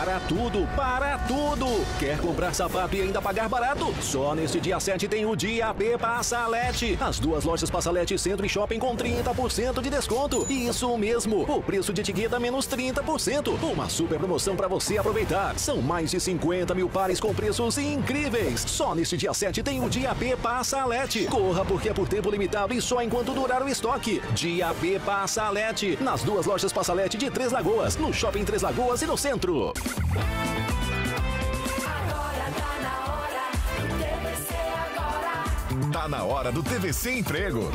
Para tudo, para tudo! Quer comprar sapato e ainda pagar barato? Só neste dia 7 tem o Dia AP Passalete. As duas lojas Passalete Centro e Shopping com 30% de desconto. Isso mesmo, o preço de etiqueta menos 30%. Uma super promoção para você aproveitar. São mais de 50 mil pares com preços incríveis. Só neste dia 7 tem o Dia AP Passalete. Corra porque é por tempo limitado e só enquanto durar o estoque. Dia AP Passalete. Nas duas lojas Passalete de Três Lagoas, no Shopping Três Lagoas e no centro. Tá na hora do TVC Emprego.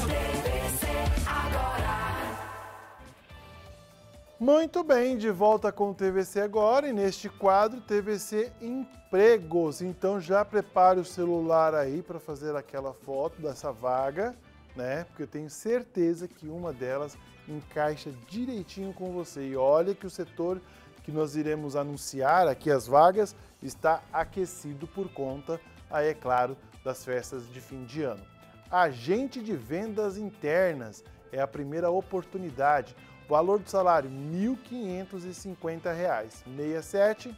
Muito bem, de volta com o TVC agora e neste quadro TVC Empregos. Então já prepare o celular aí para fazer aquela foto dessa vaga, né? Porque eu tenho certeza que uma delas encaixa direitinho com você. E olha que o setor que nós iremos anunciar aqui as vagas está aquecido por conta, aí é claro, das festas de fim de ano. Agente de vendas internas é a primeira oportunidade. Valor do salário R$ 1.550. 67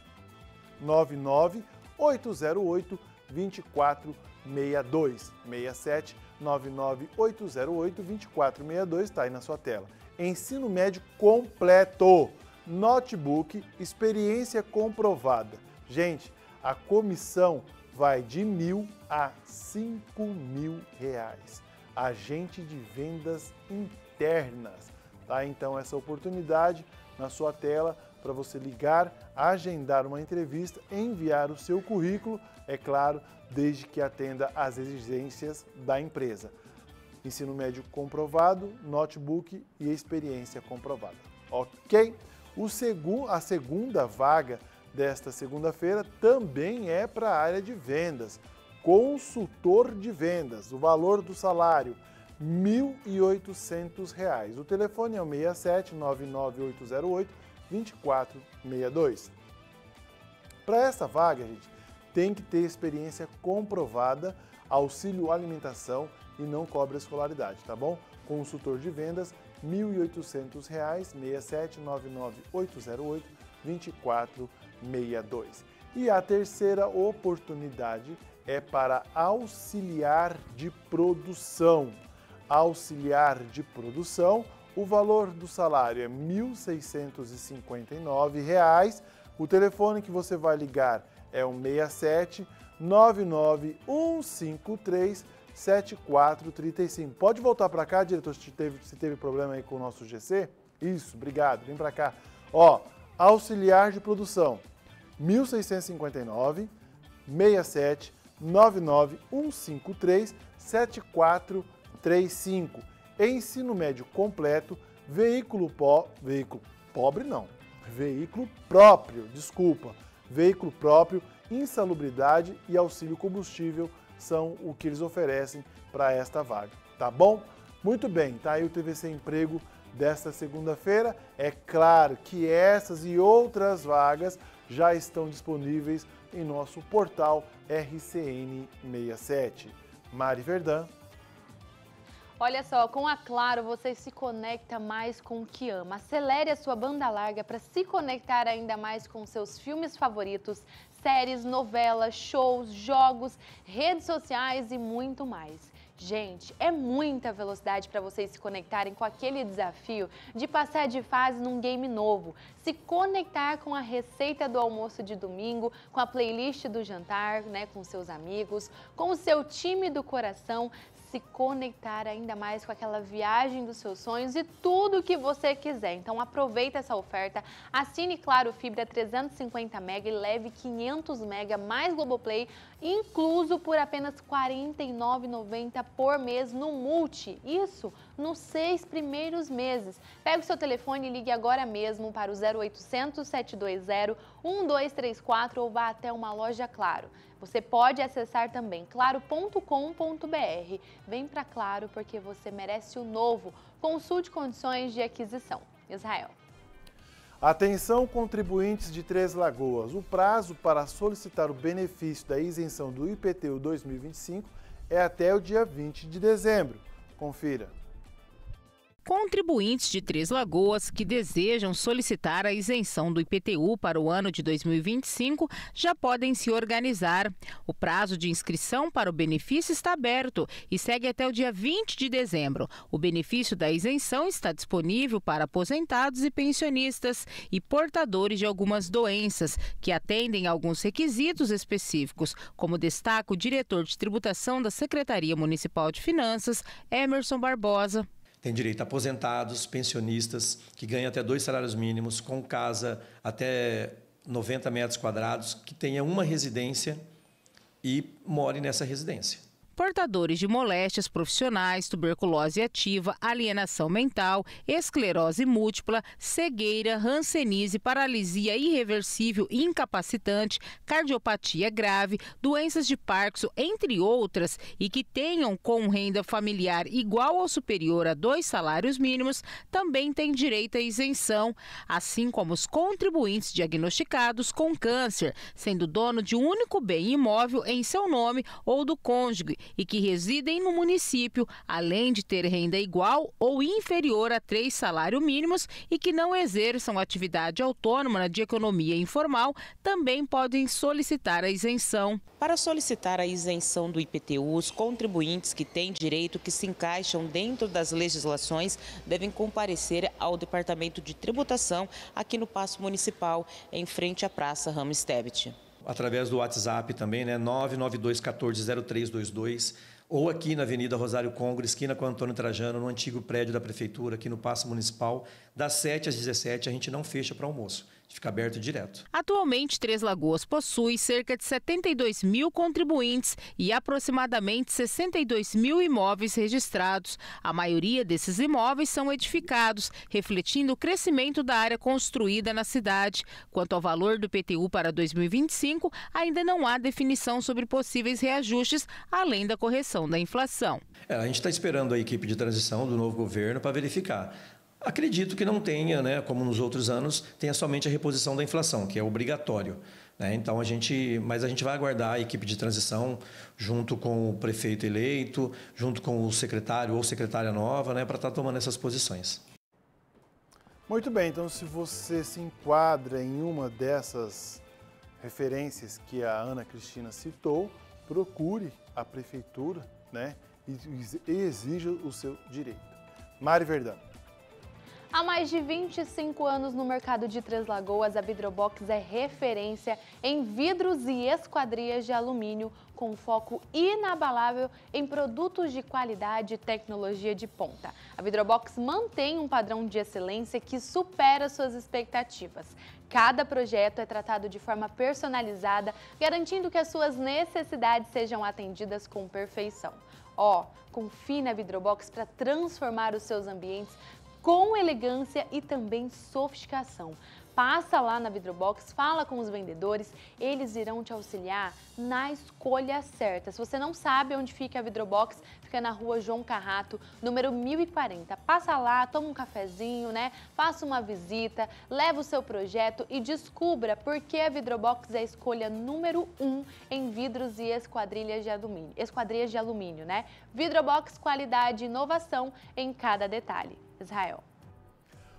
99 808 2462. 67 99 808 2462 está aí na sua tela. Ensino médio completo notebook, experiência comprovada. Gente, a comissão vai de mil a cinco mil reais. Agente de vendas internas, tá? Então essa oportunidade na sua tela para você ligar, agendar uma entrevista, enviar o seu currículo, é claro, desde que atenda às exigências da empresa. Ensino médio comprovado, notebook e experiência comprovada. Ok? Segu a segunda vaga desta segunda-feira também é para a área de vendas. Consultor de vendas. O valor do salário R$ 1.800. O telefone é o 67 99808 2462. Para essa vaga, gente, tem que ter experiência comprovada, auxílio alimentação e não cobra escolaridade, tá bom? Consultor de vendas 1.800, 67 99808 2462. E a terceira oportunidade é para auxiliar de produção. Auxiliar de produção, o valor do salário é R$ 1.659. O telefone que você vai ligar é o 67 99153 7435. Pode voltar para cá, diretor, se teve, se teve problema aí com o nosso GC? Isso, obrigado. Vem para cá. Ó, auxiliar de produção, 1659 67 99153 7435. Ensino médio completo, veículo, po, veículo pobre não, veículo próprio, desculpa, veículo próprio, insalubridade e auxílio combustível são o que eles oferecem para esta vaga, tá bom? Muito bem, tá aí o TVC Emprego desta segunda-feira. É claro que essas e outras vagas já estão disponíveis em nosso portal RCN67. Mari Verdão. Olha só, com a Claro você se conecta mais com o que ama. Acelere a sua banda larga para se conectar ainda mais com seus filmes favoritos, séries, novelas, shows, jogos, redes sociais e muito mais. Gente, é muita velocidade para vocês se conectarem com aquele desafio de passar de fase num game novo, se conectar com a receita do almoço de domingo, com a playlist do jantar, né, com seus amigos, com o seu time do coração, se conectar ainda mais com aquela viagem dos seus sonhos e tudo o que você quiser. Então aproveita essa oferta, assine Claro Fibra 350 mega e leve 500 mega mais Globoplay, incluso por apenas R$ 49,90 por mês no Multi. Isso nos seis primeiros meses. Pega o seu telefone e ligue agora mesmo para o 0800 720 1234 ou vá até uma loja Claro. Você pode acessar também claro.com.br. Vem para Claro porque você merece o novo. Consulte condições de aquisição. Israel. Atenção contribuintes de Três Lagoas. O prazo para solicitar o benefício da isenção do IPTU 2025 é até o dia 20 de dezembro. Confira. Contribuintes de Três Lagoas que desejam solicitar a isenção do IPTU para o ano de 2025 já podem se organizar. O prazo de inscrição para o benefício está aberto e segue até o dia 20 de dezembro. O benefício da isenção está disponível para aposentados e pensionistas e portadores de algumas doenças que atendem a alguns requisitos específicos, como destaca o diretor de tributação da Secretaria Municipal de Finanças, Emerson Barbosa. Tem direito a aposentados, pensionistas, que ganham até dois salários mínimos, com casa até 90 metros quadrados, que tenha uma residência e more nessa residência portadores de moléstias profissionais, tuberculose ativa, alienação mental, esclerose múltipla, cegueira, rancenise, paralisia irreversível incapacitante, cardiopatia grave, doenças de Parkinson, entre outras, e que tenham com renda familiar igual ou superior a dois salários mínimos, também têm direito à isenção, assim como os contribuintes diagnosticados com câncer, sendo dono de um único bem imóvel em seu nome ou do cônjuge e que residem no município, além de ter renda igual ou inferior a três salários mínimos e que não exerçam atividade autônoma de economia informal, também podem solicitar a isenção. Para solicitar a isenção do IPTU, os contribuintes que têm direito que se encaixam dentro das legislações devem comparecer ao Departamento de Tributação aqui no Paço Municipal, em frente à Praça Ramos Tebet através do WhatsApp também, né? 992 14 0322 ou aqui na Avenida Rosário Congro, esquina com Antônio Trajano, no antigo prédio da prefeitura, aqui no Paço Municipal, das 7 às 17, a gente não fecha para almoço fica aberto direto. Atualmente, Três Lagoas possui cerca de 72 mil contribuintes e aproximadamente 62 mil imóveis registrados. A maioria desses imóveis são edificados, refletindo o crescimento da área construída na cidade. Quanto ao valor do PTU para 2025, ainda não há definição sobre possíveis reajustes, além da correção da inflação. É, a gente está esperando a equipe de transição do novo governo para verificar. Acredito que não tenha, né, como nos outros anos, tenha somente a reposição da inflação, que é obrigatório. Né? Então a gente, mas a gente vai aguardar a equipe de transição junto com o prefeito eleito, junto com o secretário ou secretária nova, né, para estar tá tomando essas posições. Muito bem, então se você se enquadra em uma dessas referências que a Ana Cristina citou, procure a prefeitura, né, e exija o seu direito. Mari Verdão. Há mais de 25 anos no mercado de Três Lagoas, a Vidrobox é referência em vidros e esquadrias de alumínio com foco inabalável em produtos de qualidade e tecnologia de ponta. A Vidrobox mantém um padrão de excelência que supera suas expectativas. Cada projeto é tratado de forma personalizada, garantindo que as suas necessidades sejam atendidas com perfeição. Ó, confie na Vidrobox para transformar os seus ambientes com elegância e também sofisticação. Passa lá na Vidrobox, fala com os vendedores, eles irão te auxiliar na escolha certa. Se você não sabe onde fica a Vidrobox, fica na rua João Carrato, número 1040. Passa lá, toma um cafezinho, né? Faça uma visita, leva o seu projeto e descubra por que a Vidrobox é a escolha número 1 um em vidros e esquadrilhas de alumínio. Esquadrias de alumínio, né? Vidrobox, qualidade e inovação em cada detalhe. Israel.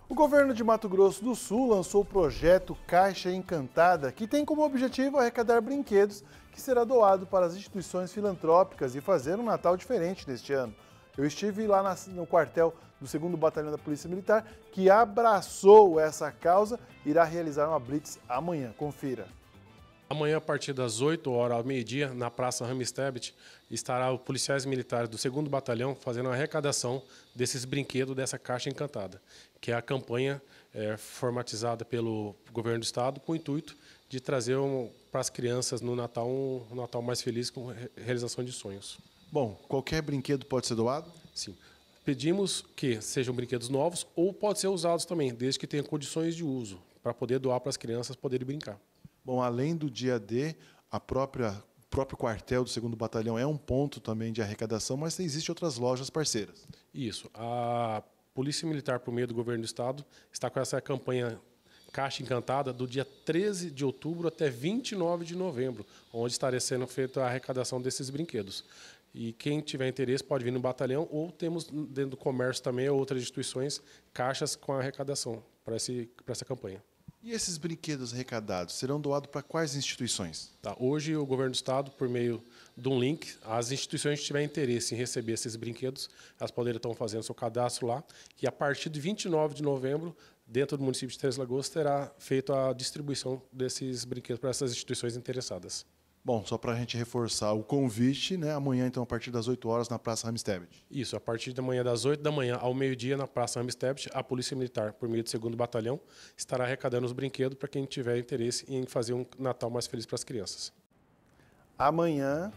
O governo de Mato Grosso do Sul lançou o projeto Caixa Encantada, que tem como objetivo arrecadar brinquedos que será doado para as instituições filantrópicas e fazer um Natal diferente neste ano. Eu estive lá no quartel do 2 Batalhão da Polícia Militar, que abraçou essa causa, irá realizar uma blitz amanhã. Confira. Amanhã, a partir das 8 horas ao meio-dia, na Praça Ramistebet, estará os policiais militares do 2 Batalhão fazendo a arrecadação desses brinquedos dessa Caixa Encantada, que é a campanha é, formatizada pelo governo do Estado com o intuito de trazer um, para as crianças no Natal um, um Natal mais feliz com realização de sonhos. Bom, qualquer brinquedo pode ser doado? Sim. Pedimos que sejam brinquedos novos ou pode ser usados também, desde que tenham condições de uso, para poder doar para as crianças poderem brincar. Bom, além do dia D, a própria o próprio quartel do 2 Batalhão é um ponto também de arrecadação, mas existem outras lojas parceiras. Isso. A Polícia Militar, por meio do Governo do Estado, está com essa campanha Caixa Encantada do dia 13 de outubro até 29 de novembro, onde estará sendo feita a arrecadação desses brinquedos. E quem tiver interesse pode vir no batalhão ou temos dentro do comércio também outras instituições caixas com arrecadação para essa campanha. E esses brinquedos arrecadados serão doados para quais instituições? Tá, hoje, o governo do estado, por meio de um link, as instituições que tiverem interesse em receber esses brinquedos, elas poderão estar fazendo seu cadastro lá. E a partir de 29 de novembro, dentro do município de Três Lagoas, terá feito a distribuição desses brinquedos para essas instituições interessadas. Bom, só para a gente reforçar o convite, né? Amanhã, então, a partir das 8 horas, na Praça Ramstebet. Isso, a partir da manhã das 8 da manhã ao meio-dia, na Praça Ramstebet, a Polícia Militar, por meio do 2 Batalhão, estará arrecadando os brinquedos para quem tiver interesse em fazer um Natal mais feliz para as crianças. Amanhã,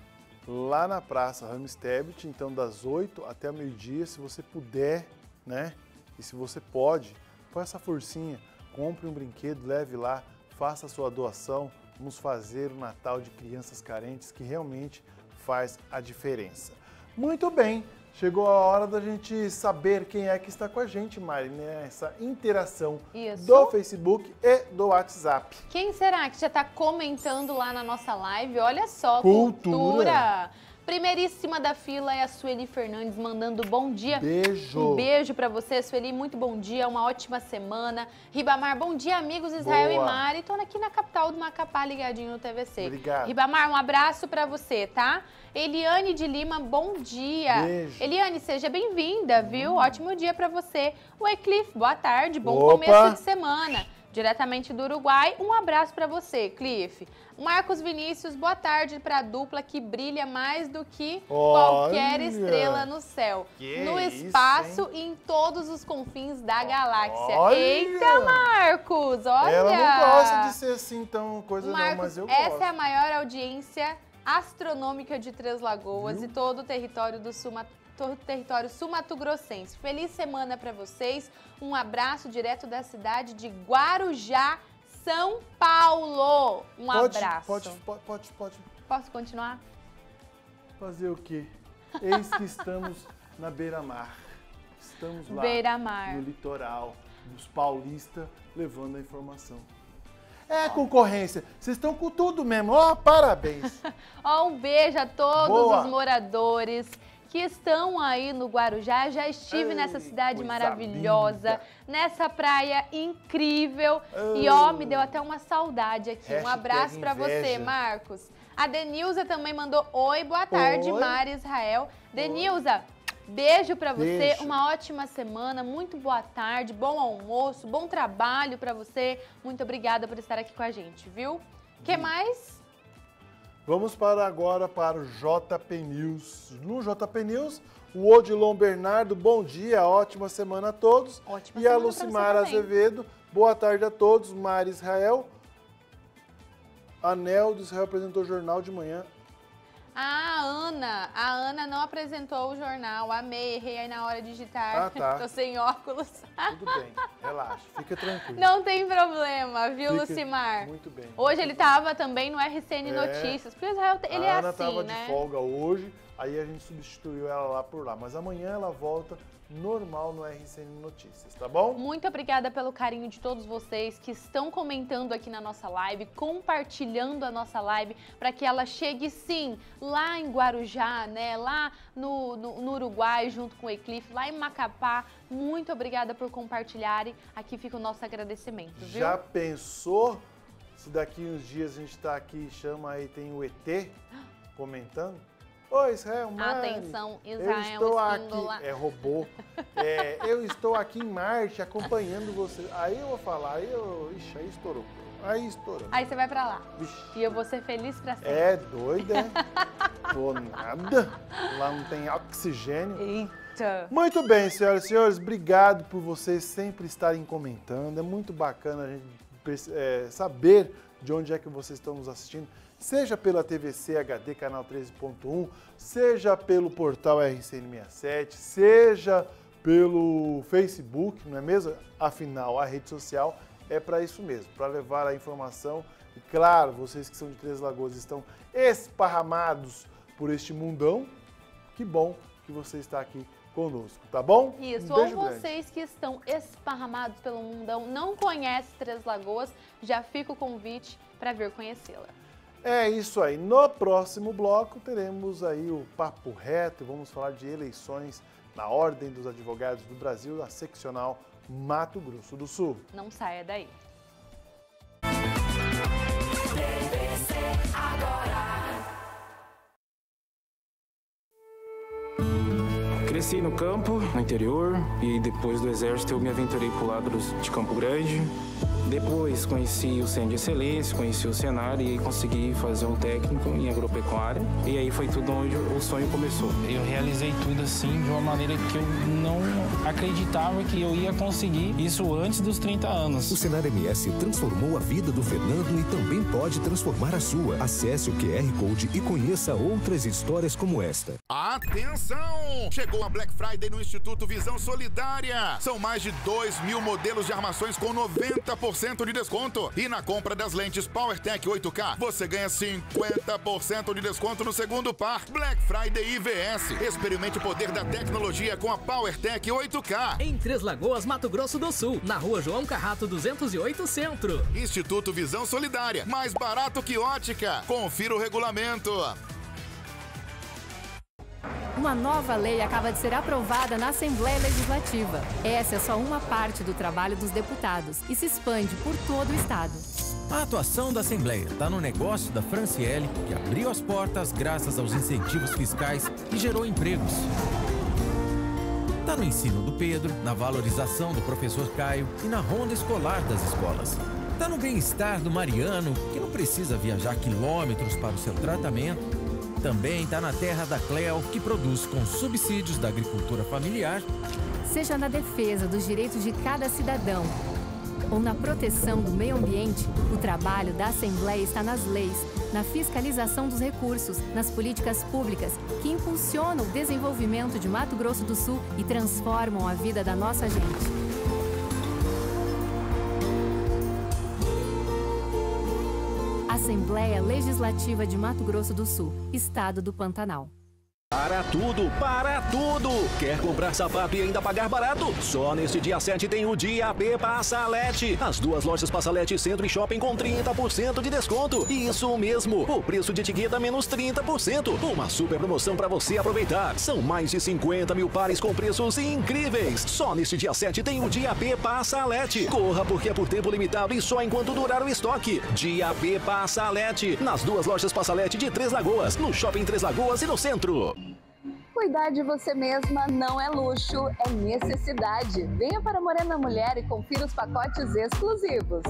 lá na Praça Ramstebet, então, das 8 até o meio-dia, se você puder, né? E se você pode, põe essa forcinha, compre um brinquedo, leve lá, faça a sua doação Vamos fazer o Natal de crianças carentes que realmente faz a diferença. Muito bem, chegou a hora da gente saber quem é que está com a gente, Mari, nessa interação Isso. do Facebook e do WhatsApp. Quem será que já está comentando lá na nossa live? Olha só, cultura. cultura. Primeiríssima da fila é a Sueli Fernandes mandando bom dia. Beijo. Um beijo para você, Sueli. Muito bom dia, uma ótima semana. Ribamar, bom dia, amigos Israel Boa. e Mari. Estou aqui na capital do Macapá, ligadinho no TVC. Obrigado. Ribamar, um abraço para você, tá? Eliane de Lima, bom dia. Beijo. Eliane, seja bem-vinda, viu? Hum. Ótimo dia para você. O Eclif, boa tarde, bom Opa. começo de semana diretamente do Uruguai. Um abraço para você, Cliff. Marcos Vinícius, boa tarde para a dupla que brilha mais do que qualquer estrela no céu, no espaço isso, e em todos os confins da galáxia. Olha. Eita, Marcos, olha! Ela não gosta de ser assim tão coisa Marcos, não, mas eu essa gosto. é a maior audiência astronômica de Três Lagoas Viu? e todo o território do Sul todo o território sul-mato-grossense. Feliz semana para vocês. Um abraço direto da cidade de Guarujá, São Paulo. Um pode, abraço. Pode, pode, pode. Posso continuar? Fazer o quê? Eis que estamos na beira-mar. Estamos lá beira-mar. no litoral dos paulistas levando a informação. É concorrência. Vocês estão com tudo mesmo. Ó, oh, parabéns. Ó, um beijo a todos Boa. os moradores que estão aí no Guarujá. Já estive Ei, nessa cidade maravilhosa, linda. nessa praia incrível. E ó, me deu até uma saudade aqui. Um Hashtag abraço para você. Marcos. A Denilza também mandou oi, boa tarde, Oi. Mari Israel. Denilza, Beijo pra você, Beijo. uma ótima semana, muito boa tarde, bom almoço, bom trabalho pra você. Muito obrigada por estar aqui com a gente, viu? que mais? Vamos para agora para o JP News. No JP News, o Odilon Bernardo, bom dia, ótima semana a todos. Ótima e a também. Azevedo, boa tarde a todos. Mari Israel, Anel do Israel apresentou o jornal de manhã. A Ana, a Ana não apresentou o jornal, amei, errei aí na hora de digitar. Ah, tá. Tô sem óculos. Tudo bem, relaxa, fica tranquilo. Não tem problema, viu, Fica Lucimar? Muito bem. Hoje ele tava também no RCN É. Notícias, porque Israel, ele a é Ana assim, né? de folga hoje, aí a gente substituiu ela lá por lá. Mas amanhã ela volta normal no RCN Notícias, tá bom? Muito obrigada pelo carinho de todos vocês que estão comentando aqui na nossa live, compartilhando a nossa live para que ela chegue sim lá em Guarujá, né? Lá no, no, no Uruguai, junto com o Eclipse, lá em Macapá. Muito obrigada por compartilharem. Aqui fica o nosso agradecimento, viu? Já pensou se daqui uns dias a gente está aqui e chama aí, tem o ET comentando? Oi, Israel, Mari, Atenção, eu Israel estou Espíndola. aqui, é robô, É, eu estou aqui em Marte acompanhando você. Aí eu vou falar, aí eu, ixi, aí estourou, aí estourou. Aí você vai pra lá. Vixe. E eu vou ser feliz pra sempre. É doido, é? Tô nada, lá não tem oxigênio. Eita. Muito bem, senhoras e senhores, obrigado por vocês sempre estarem comentando. É muito bacana a gente é, saber de onde é que vocês estão nos assistindo, seja pela TVC HD canal 13.1, seja pelo portal RCN67, seja pelo Facebook, não é mesmo? Afinal, a rede social é para isso mesmo, para levar a informação. E claro, vocês que são de Três Lagoas estão esparramados por este mundão. Que bom que você está aqui conosco, tá bom? Isso, um ou beijo grande. vocês que estão esparramados pelo mundão, não conhecem Três Lagoas, já fica o convite para vir conhecê-la. É isso aí. No próximo bloco teremos aí o papo reto. Vamos falar de eleições na Ordem dos Advogados do Brasil, da seccional Mato Grosso do Sul. Não saia daí. Cresci no campo, no interior, e depois do exército eu me aventurei pro lado de Campo Grande. Depois conheci o Centro de Excelência, conheci o Senar e consegui fazer um técnico em agropecuária. E aí foi tudo onde o sonho começou. Eu realizei tudo assim de uma maneira que eu não acreditava que eu ia conseguir isso antes dos 30 anos. O Senar MS transformou a vida do Fernando e também pode transformar a sua. Acesse o QR Code e conheça outras histórias como esta. Atenção! Chegou a Black Friday no Instituto Visão Solidária. São mais de 2 mil modelos de armações com 90% de desconto. E na compra das lentes PowerTech 8K, você ganha 50% de desconto no segundo par. Black Friday IVS. Experimente o poder da tecnologia com a PowerTech 8K. Em Três Lagoas, Mato Grosso do Sul, na rua João Carrato 208 Centro. Instituto Visão Solidária. Mais barato que ótica. Confira o regulamento. Uma nova lei acaba de ser aprovada na Assembleia Legislativa. Essa é só uma parte do trabalho dos deputados e se expande por todo o Estado. A atuação da Assembleia está no negócio da Franciele, que abriu as portas graças aos incentivos fiscais e gerou empregos. Está no ensino do Pedro, na valorização do professor Caio e na ronda escolar das escolas. Está no bem-estar do Mariano, que não precisa viajar quilômetros para o seu tratamento. Também está na terra da Cleo, que produz com subsídios da agricultura familiar Seja na defesa dos direitos de cada cidadão ou na proteção do meio ambiente, o trabalho da Assembleia está nas leis, na fiscalização dos recursos, nas políticas públicas que impulsionam o desenvolvimento de Mato Grosso do Sul e transformam a vida da nossa gente. Assembleia Legislativa de Mato Grosso do Sul, Estado do Pantanal. Para tudo, para tudo! Quer comprar sapato e ainda pagar barato? Só neste dia 7 tem o Dia AP Passalete. As duas lojas Passalete Centro e Shopping com 30% de desconto. Isso mesmo, o preço de etiqueta menos 30%. Uma super promoção para você aproveitar. São mais de 50 mil pares com preços incríveis. Só neste dia 7 tem o Dia AP Passalete. Corra porque é por tempo limitado e só enquanto durar o estoque. Dia AP Passalete. Nas duas lojas Passalete de Três Lagoas, no Shopping Três Lagoas e no centro. Cuidar de você mesma não é luxo, é necessidade. Venha para Morena Mulher e confira os pacotes exclusivos.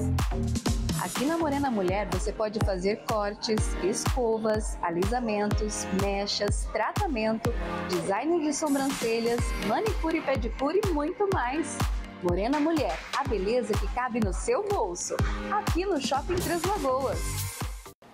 Aqui na Morena Mulher você pode fazer cortes, escovas, alisamentos, mechas, tratamento, design de sobrancelhas, manicure e pedicure e muito mais. Morena Mulher, a beleza que cabe no seu bolso. Aqui no Shopping Três Lagoas.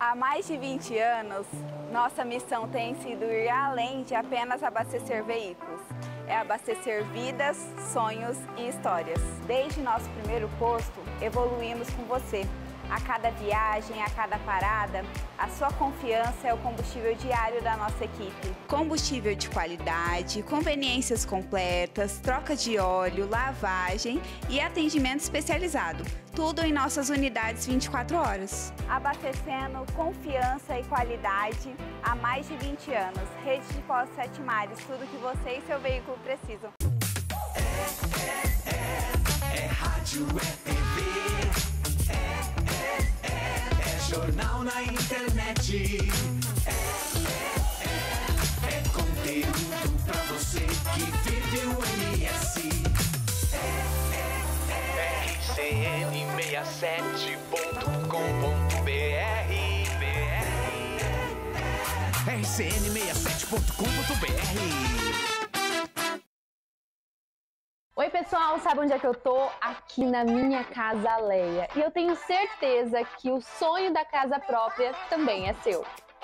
Há mais de 20 anos, nossa missão tem sido ir além de apenas abastecer veículos. É abastecer vidas, sonhos e histórias. Desde nosso primeiro posto, evoluímos com você. A cada viagem, a cada parada, a sua confiança é o combustível diário da nossa equipe. Combustível de qualidade, conveniências completas, troca de óleo, lavagem e atendimento especializado. Tudo em nossas unidades 24 horas. Abastecendo confiança e qualidade há mais de 20 anos. Rede de Postos Sete Mares, tudo que você e seu veículo precisam. É rádio, é TV, jornal na internet. É, é, é, é conteúdo pra você que vive o MS. rcn67.com.br Oi, pessoal, sabe onde é que eu tô? Aqui na minha casa Leia. E eu tenho certeza que o sonho da casa própria também é seu.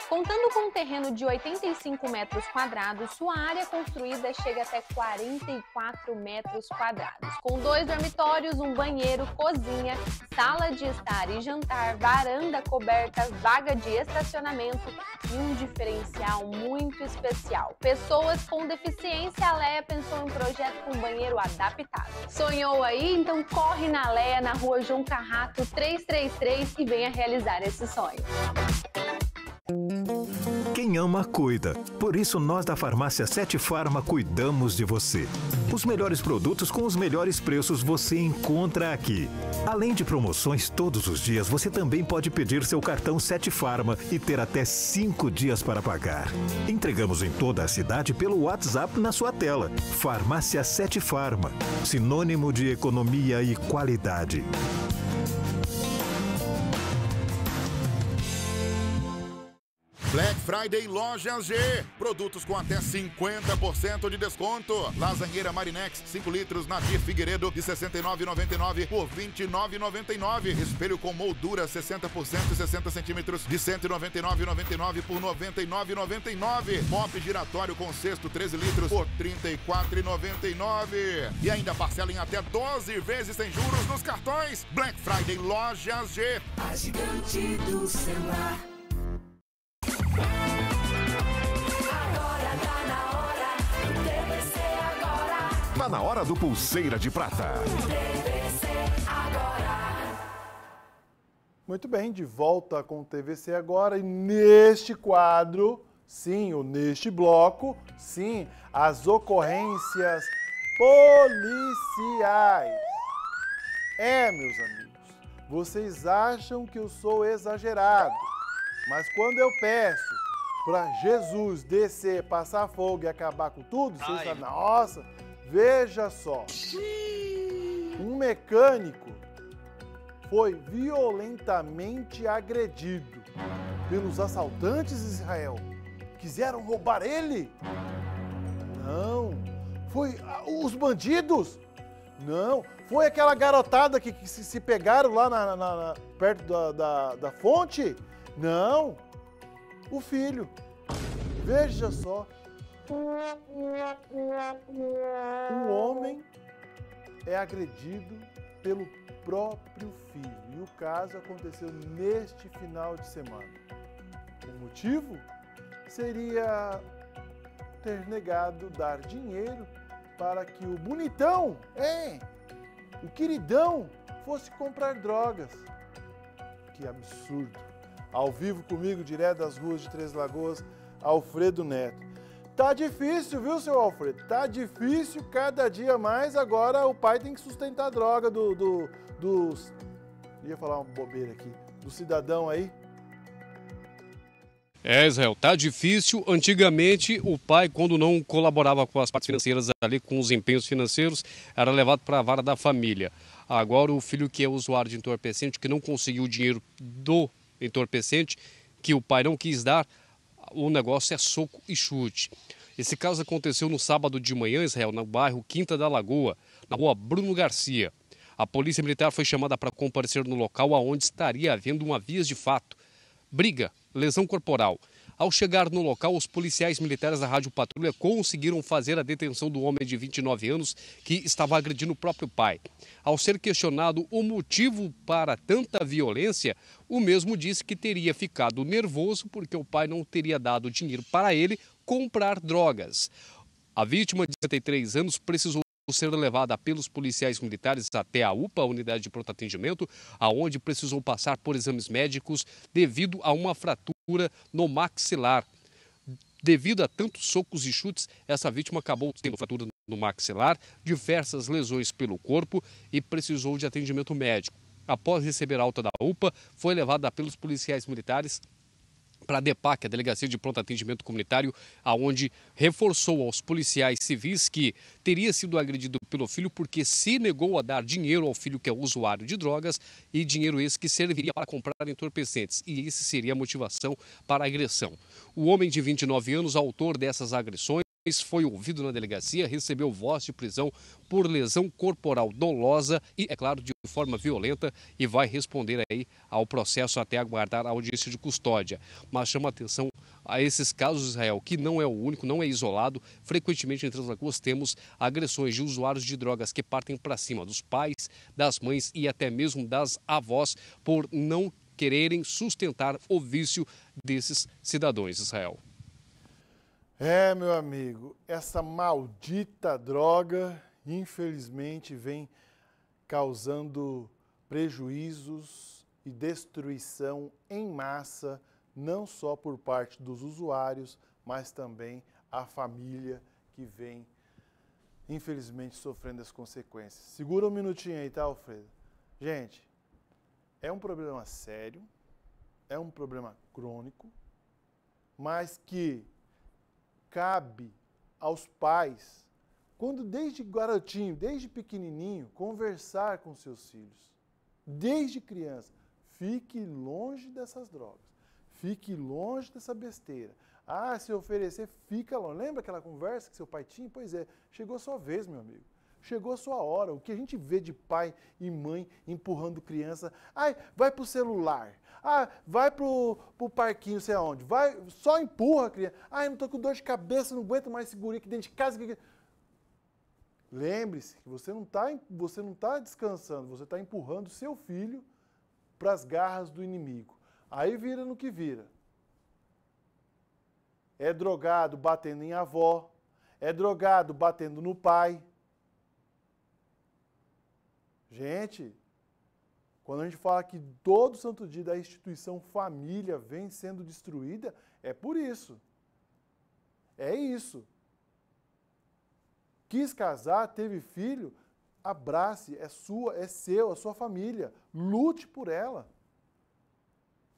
Contando com um terreno de 85 metros quadrados, sua área construída chega até 44 metros quadrados, com dois dormitórios, um banheiro, cozinha, sala de estar e jantar, varanda coberta, vaga de estacionamento e um diferencial muito especial. Pessoas com deficiência, a Leia pensou em um projeto com banheiro adaptado. Sonhou aí? Então corre na Leia, na rua João Carrato 333 e venha realizar esse sonho. Quem ama, cuida. Por isso, nós da Farmácia Sete Farma cuidamos de você. Os melhores produtos com os melhores preços você encontra aqui. Além de promoções todos os dias, você também pode pedir seu cartão Sete Farma e ter até cinco dias para pagar. Entregamos em toda a cidade pelo WhatsApp na sua tela. Farmácia Sete Farma. Sinônimo de economia e qualidade. Friday Lojas G. Produtos com até 50% de desconto. Lasanheira Marinex, 5 litros, Nadir Figueiredo, de R$ 69,99 por R$ 29,99. Espelho com moldura 60% e 60 centímetros, de R$ 199,99 por R$ 99,99. Mop giratório com cesto 13 litros por R$ 34,99. E ainda parcela em até 12 vezes sem juros nos cartões. Black Friday Lojas G. A gigante do celular. Tá na hora do Pulseira de Prata. TVC agora. Muito bem, de volta com o TVC agora e neste quadro, sim, ou neste bloco, sim, as ocorrências policiais. É, meus amigos, vocês acham que eu sou exagerado, mas quando eu peço para Jesus descer, passar fogo e acabar com tudo, vocês falam, nossa, veja só. Um mecânico foi violentamente agredido pelos assaltantes de Israel. Quiseram roubar ele? Não. Foi ah, os bandidos? Não. Foi aquela garotada que, que se, se pegaram lá na- na- na- perto da, da, da fonte? Não. O filho. Veja só. Um homem é agredido pelo próprio filho. E o caso aconteceu neste final de semana. O motivo seria ter negado dar dinheiro para que o bonitão, é, o queridão, fosse comprar drogas. Que absurdo. Ao vivo comigo, direto das ruas de Três Lagoas, Alfredo Neto. Tá difícil, viu, seu Alfredo? Tá difícil cada dia mais. Agora o pai tem que sustentar a droga do, do, dos. Ia falar uma bobeira aqui. Do cidadão aí. É, Israel, tá difícil. Antigamente, o pai, quando não colaborava com as partes financeiras ali, com os empenhos financeiros, era levado para a vara da família. Agora, o filho que é usuário de entorpecente, que não conseguiu o dinheiro do entorpecente, que o pai não quis dar, o negócio é soco e chute. Esse caso aconteceu no sábado de manhã, Israel, no bairro Quinta da Lagoa, na rua Bruno Garcia. A polícia militar foi chamada para comparecer no local onde estaria havendo uma vias de fato. Briga, lesão corporal. Ao chegar no local, os policiais militares da Rádio Patrulha conseguiram fazer a detenção do homem de 29 anos que estava agredindo o próprio pai. Ao ser questionado o motivo para tanta violência, o mesmo disse que teria ficado nervoso porque o pai não teria dado dinheiro para ele comprar drogas. A vítima de 73 anos precisou ser levada pelos policiais militares até a UPA, a unidade de pronto atendimento, aonde precisou passar por exames médicos devido a uma fratura no maxilar. Devido a tantos socos e chutes, essa vítima acabou tendo fratura no maxilar, diversas lesões pelo corpo e precisou de atendimento médico. Após receber alta da UPA, foi levada pelos policiais militares para a DEPAC, a Delegacia de Pronto Atendimento Comunitário, aonde reforçou aos policiais civis que teria sido agredido pelo filho porque se negou a dar dinheiro ao filho que é usuário de drogas e dinheiro esse que serviria para comprar entorpecentes. E esse seria a motivação para a agressão. O homem de 29 anos, autor dessas agressões, foi ouvido na delegacia, recebeu voz de prisão por lesão corporal dolosa e, é claro, de forma violenta e vai responder aí ao processo até aguardar a audiência de custódia. Mas chama atenção a esses casos, Israel, que não é o único, não é isolado. Frequentemente em Translagoas temos agressões de usuários de drogas que partem para cima dos pais, das mães e até mesmo das avós por não quererem sustentar o vício desses cidadãos, Israel. É, meu amigo, essa maldita droga, infelizmente, vem causando prejuízos e destruição em massa, não só por parte dos usuários, mas também a família que vem, infelizmente, sofrendo as consequências. Segura um minutinho aí, tá, Alfredo? Gente, é um problema sério, é um problema crônico, mas que cabe aos pais, quando desde garotinho, desde pequenininho, conversar com seus filhos, desde criança, fique longe dessas drogas, fique longe dessa besteira. Ah, se oferecer, fica longe. Lembra aquela conversa que seu pai tinha? Pois é, chegou a sua vez, meu amigo. Chegou a sua hora. O que a gente vê de pai e mãe empurrando criança, ai, vai pro celular. Ah, vai pro, pro parquinho, sei aonde. Vai, só empurra a criança. Ah, eu não tô com dor de cabeça, não aguento mais segurar aqui dentro de casa. Lembre-se que você não está você não tá descansando, você está empurrando seu filho para as garras do inimigo. Aí vira no que vira. É drogado batendo em avó, é drogado batendo no pai. Gente, quando a gente fala que todo santo dia da instituição família vem sendo destruída, é por isso. É isso. Quis casar, teve filho, abrace, é sua, é seu, é sua família. Lute por ela.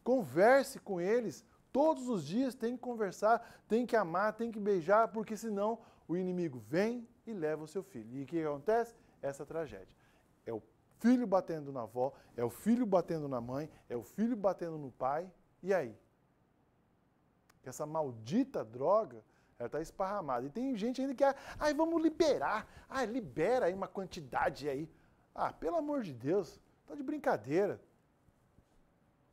Converse com eles. Todos os dias tem que conversar, tem que amar, tem que beijar, porque senão o inimigo vem e leva o seu filho. E o que acontece? Essa tragédia. É o filho batendo na avó, é o filho batendo na mãe, é o filho batendo no pai. E aí? Essa maldita droga, ela está esparramada. E tem gente ainda que, ai, vamos liberar. Ah, libera aí uma quantidade aí. Ah, pelo amor de Deus, tá de brincadeira.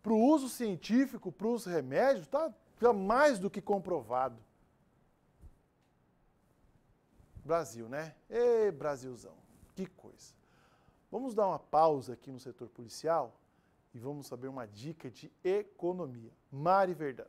Para o uso científico, para os remédios, está tá mais do que comprovado. Brasil, né? Ê, Brasilzão, que coisa. Vamos dar uma pausa aqui no setor policial e vamos saber uma dica de economia. Mari Verdão.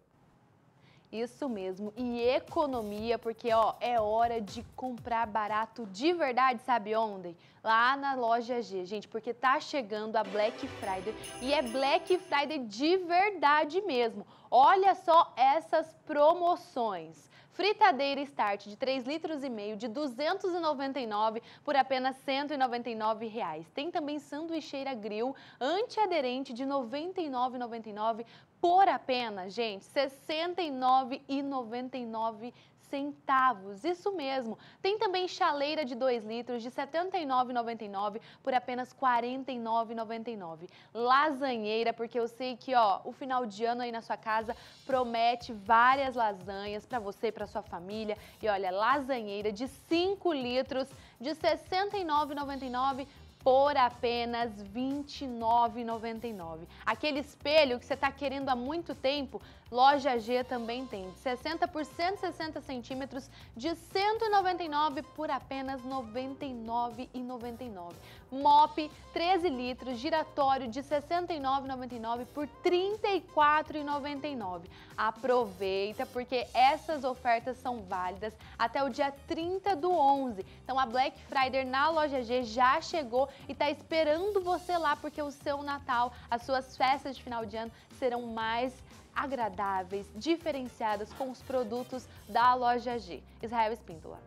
Isso mesmo, e economia, porque ó, é hora de comprar barato de verdade, sabe onde? Lá na loja G, gente, porque tá chegando a Black Friday e é Black Friday de verdade mesmo. Olha só essas promoções. Fritadeira Start de 3 litros e meio de 299 por apenas 199 reais. Tem também sanduicheira grill antiaderente de 99,99 por apenas, gente, R$ 69,99 centavos. Isso mesmo. Tem também chaleira de 2 litros de R$ 79,99 por apenas R$ 49,99. Lasanheira, porque eu sei que, ó, o final de ano aí na sua casa promete várias lasanhas para você e para sua família. E olha, lasanheira de 5 litros de R$ 69,99 por apenas R$ 29,99. Aquele espelho que você está querendo há muito tempo, Loja G também tem. 60 por 160 centímetros de R$ 199 por apenas R$ 99,99. Mop 13 litros giratório de R$ 69,99 por R$ 34,99. Aproveita porque essas ofertas são válidas até o dia 30 do 11. Então a Black Friday na Loja G já chegou e está esperando você lá porque o seu Natal, as suas festas de final de ano serão mais agradáveis, diferenciadas com os produtos da loja G. Israel Espíndola.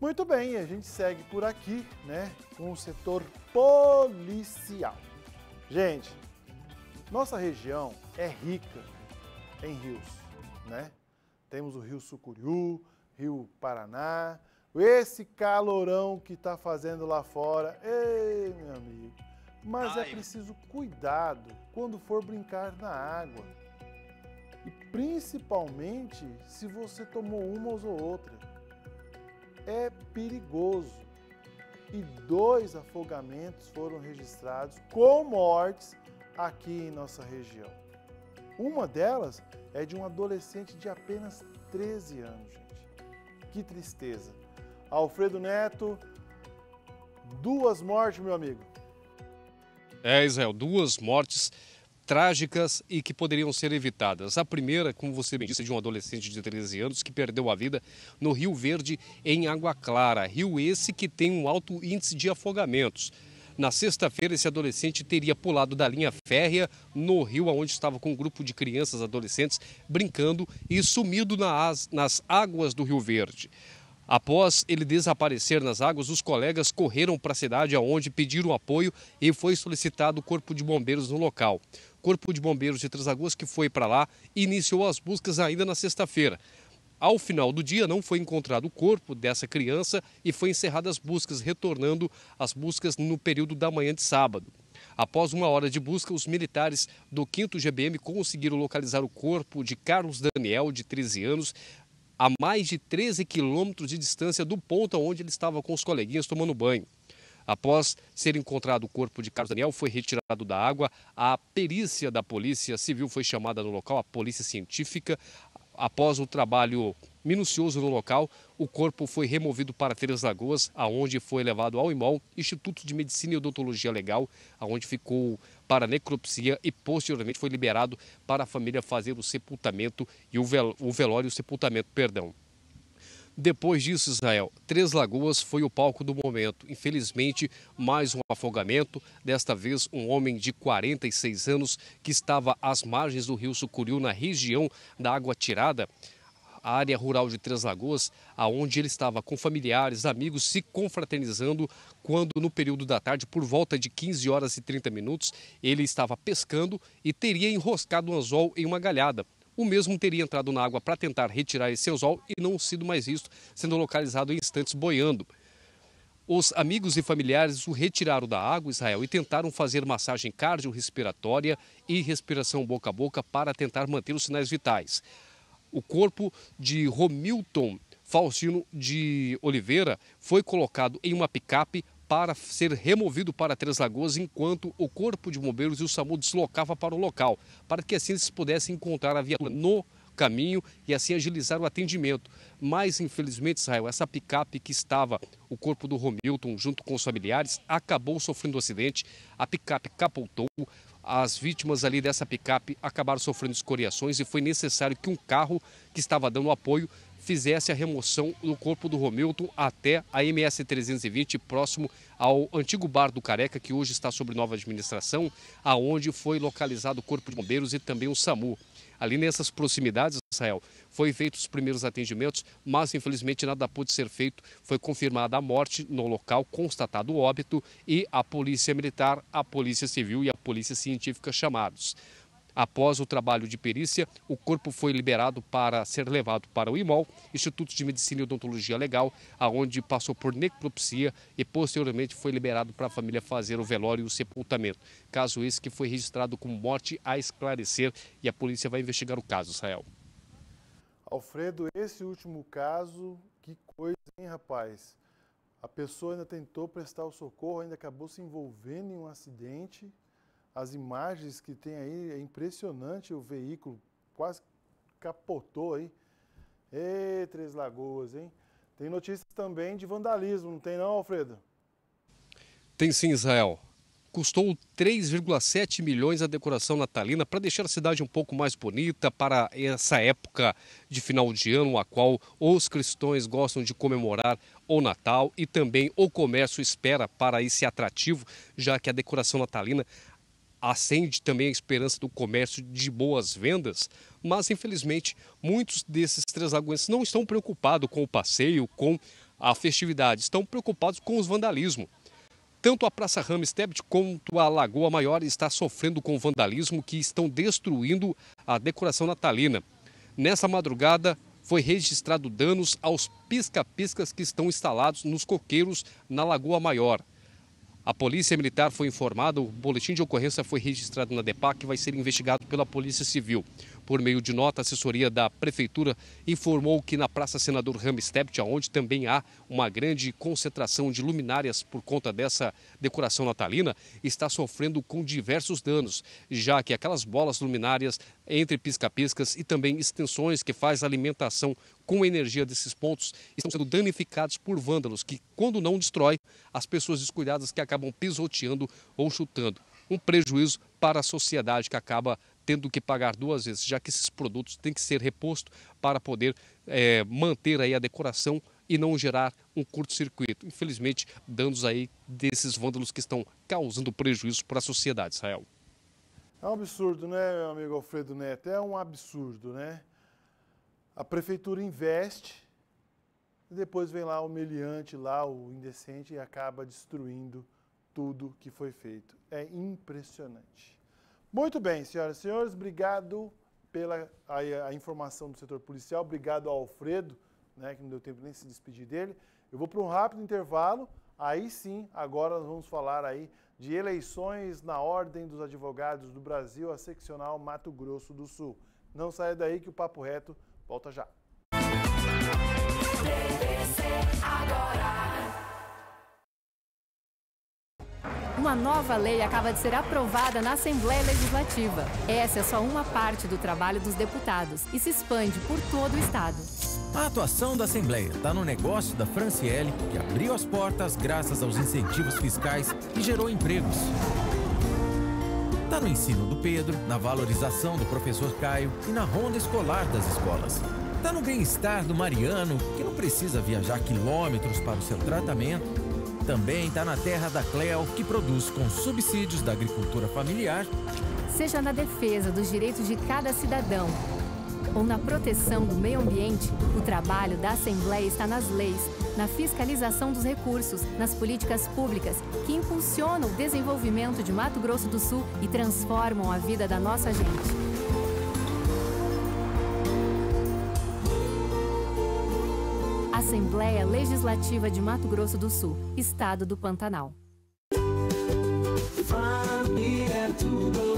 Muito bem, a gente segue por aqui, né, com o setor policial. Gente, nossa região é rica em rios, né? Temos o Rio Sucuriú, Rio Paraná, esse calorão que está fazendo lá fora. Ei, meu amigo, mas é preciso cuidado quando for brincar na água. E principalmente se você tomou uma ou outra. É perigoso. E dois afogamentos foram registrados com mortes aqui em nossa região. Uma delas é de um adolescente de apenas 13 anos, gente. Que tristeza. Alfredo Neto, duas mortes, meu amigo. É, Israel, duas mortes trágicas e que poderiam ser evitadas. A primeira, como você bem disse, de um adolescente de 13 anos que perdeu a vida no Rio Verde, em Água Clara. Rio esse que tem um alto índice de afogamentos. Na sexta-feira, esse adolescente teria pulado da linha férrea no rio, onde estava com um grupo de crianças adolescentes brincando e sumido nas, nas águas do Rio Verde. Após ele desaparecer nas águas, os colegas correram para a cidade aonde pediram apoio e foi solicitado o corpo de bombeiros no local. Corpo de Bombeiros de Três Lagoas que foi para lá iniciou as buscas ainda na sexta-feira. Ao final do dia, não foi encontrado o corpo dessa criança e foi encerradas as buscas, retornando as buscas no período da manhã de sábado. Após uma hora de busca, os militares do 5 GBM conseguiram localizar o corpo de Carlos Daniel, de 13 anos, a mais de 13 quilômetros de distância do ponto onde ele estava com os coleguinhas tomando banho. Após ser encontrado o corpo de Carlos Daniel, foi retirado da água. A perícia da Polícia Civil foi chamada no local, a Polícia Científica. Após o trabalho minucioso no local, o corpo foi removido para Três Lagoas, aonde foi levado ao IMOL, Instituto de Medicina e Odontologia Legal, aonde ficou para necropsia e posteriormente foi liberado para a família fazer o sepultamento e o, vel o velório e o sepultamento, perdão. Depois disso, Israel, Três Lagoas foi o palco do momento. Infelizmente, mais um afogamento. Desta vez, um homem de 46 anos que estava às margens do rio Sucuriú, na região da Água Tirada, a área rural de Três Lagoas, aonde ele estava com familiares, amigos, se confraternizando, quando no período da tarde, por volta de 15 horas e 30 minutos, ele estava pescando e teria enroscado um anzol em uma galhada. O mesmo teria entrado na água para tentar retirar esse anzol e não sido mais visto, sendo localizado em instantes boiando. Os amigos e familiares o retiraram da água, Israel, e tentaram fazer massagem cardiorrespiratória e respiração boca a boca para tentar manter os sinais vitais. O corpo de Romilton Faustino de Oliveira foi colocado em uma picape para ser removido para Três Lagoas, enquanto o Corpo de Bombeiros e o SAMU deslocava para o local, para que assim eles pudessem encontrar a viatura no caminho e assim agilizar o atendimento. Mas, infelizmente, Israel, essa picape que estava o corpo do Romilton junto com os familiares acabou sofrendo um acidente, a picape capotou, as vítimas ali dessa picape acabaram sofrendo escoriações e foi necessário que um carro que estava dando apoio fizesse a remoção do corpo do Romilton até a MS 320, próximo ao antigo bar do Careca, que hoje está sob nova administração, aonde foi localizado o corpo de bombeiros e também o SAMU. Ali nessas proximidades, Israel, foi feito os primeiros atendimentos, mas infelizmente nada pôde ser feito. Foi confirmada a morte no local, constatado o óbito e a Polícia Militar, a Polícia Civil e a Polícia Científica chamados. Após o trabalho de perícia, o corpo foi liberado para ser levado para o IMOL, Instituto de Medicina e Odontologia Legal, aonde passou por necropsia e posteriormente foi liberado para a família fazer o velório e o sepultamento. Caso esse que foi registrado como morte a esclarecer e a polícia vai investigar o caso, Israel. Alfredo, esse último caso, que coisa, hein, rapaz? A pessoa ainda tentou prestar o socorro, ainda acabou se envolvendo em um acidente. As imagens que tem aí, é impressionante o veículo, quase capotou aí. Ê, Três Lagoas, hein? Tem notícias também de vandalismo, não tem não, Alfredo? Tem sim, Israel. Custou 3,7 milhões a decoração natalina para deixar a cidade um pouco mais bonita para essa época de final de ano, a qual os cristãos gostam de comemorar o Natal e também o comércio espera para esse atrativo, já que a decoração natalina acende também a esperança do comércio de boas vendas, mas infelizmente muitos desses três lagoenses não estão preocupados com o passeio, com a festividade, estão preocupados com os vandalismo. Tanto a Praça Ramstedt quanto a Lagoa Maior está sofrendo com vandalismo que estão destruindo a decoração natalina. Nessa madrugada foi registrado danos aos pisca-piscas que estão instalados nos coqueiros na Lagoa Maior. A Polícia Militar foi informada, o boletim de ocorrência foi registrado na DEPAC e vai ser investigado pela Polícia Civil. Por meio de nota, a assessoria da Prefeitura informou que na Praça Senador Ramstedt, onde também há uma grande concentração de luminárias por conta dessa decoração natalina, está sofrendo com diversos danos, já que aquelas bolas luminárias entre pisca-piscas e também extensões que faz alimentação com energia desses pontos estão sendo danificados por vândalos que, quando não destrói, as pessoas descuidadas que acabam pisoteando ou chutando. Um prejuízo para a sociedade que acaba tendo que pagar duas vezes, já que esses produtos têm que ser repostos para poder é, manter aí a decoração e não gerar um curto-circuito. Infelizmente, danos aí desses vândalos que estão causando prejuízo para a sociedade, Israel. É um absurdo, né, meu amigo Alfredo Neto? É um absurdo, né? A prefeitura investe e depois vem lá o meliante, lá o indecente e acaba destruindo tudo que foi feito. É impressionante. Muito bem, senhoras e senhores, obrigado pela a, a informação do setor policial, obrigado ao Alfredo, né, que não deu tempo nem de se despedir dele. Eu vou para um rápido intervalo, aí sim, agora nós vamos falar aí de eleições na Ordem dos Advogados do Brasil, a seccional Mato Grosso do Sul. Não saia daí que o Papo Reto volta já. Uma nova lei acaba de ser aprovada na Assembleia Legislativa. Essa é só uma parte do trabalho dos deputados e se expande por todo o Estado. A atuação da Assembleia está no negócio da Franciele, que abriu as portas graças aos incentivos fiscais e gerou empregos. Está no ensino do Pedro, na valorização do professor Caio e na ronda escolar das escolas. Está no bem-estar do Mariano, que não precisa viajar quilômetros para o seu tratamento. Também está na terra da Cleo, que produz com subsídios da agricultura familiar. Seja na defesa dos direitos de cada cidadão ou na proteção do meio ambiente, o trabalho da Assembleia está nas leis, na fiscalização dos recursos, nas políticas públicas que impulsionam o desenvolvimento de Mato Grosso do Sul e transformam a vida da nossa gente. Assembleia Legislativa de Mato Grosso do Sul, Estado do Pantanal. Família tudo,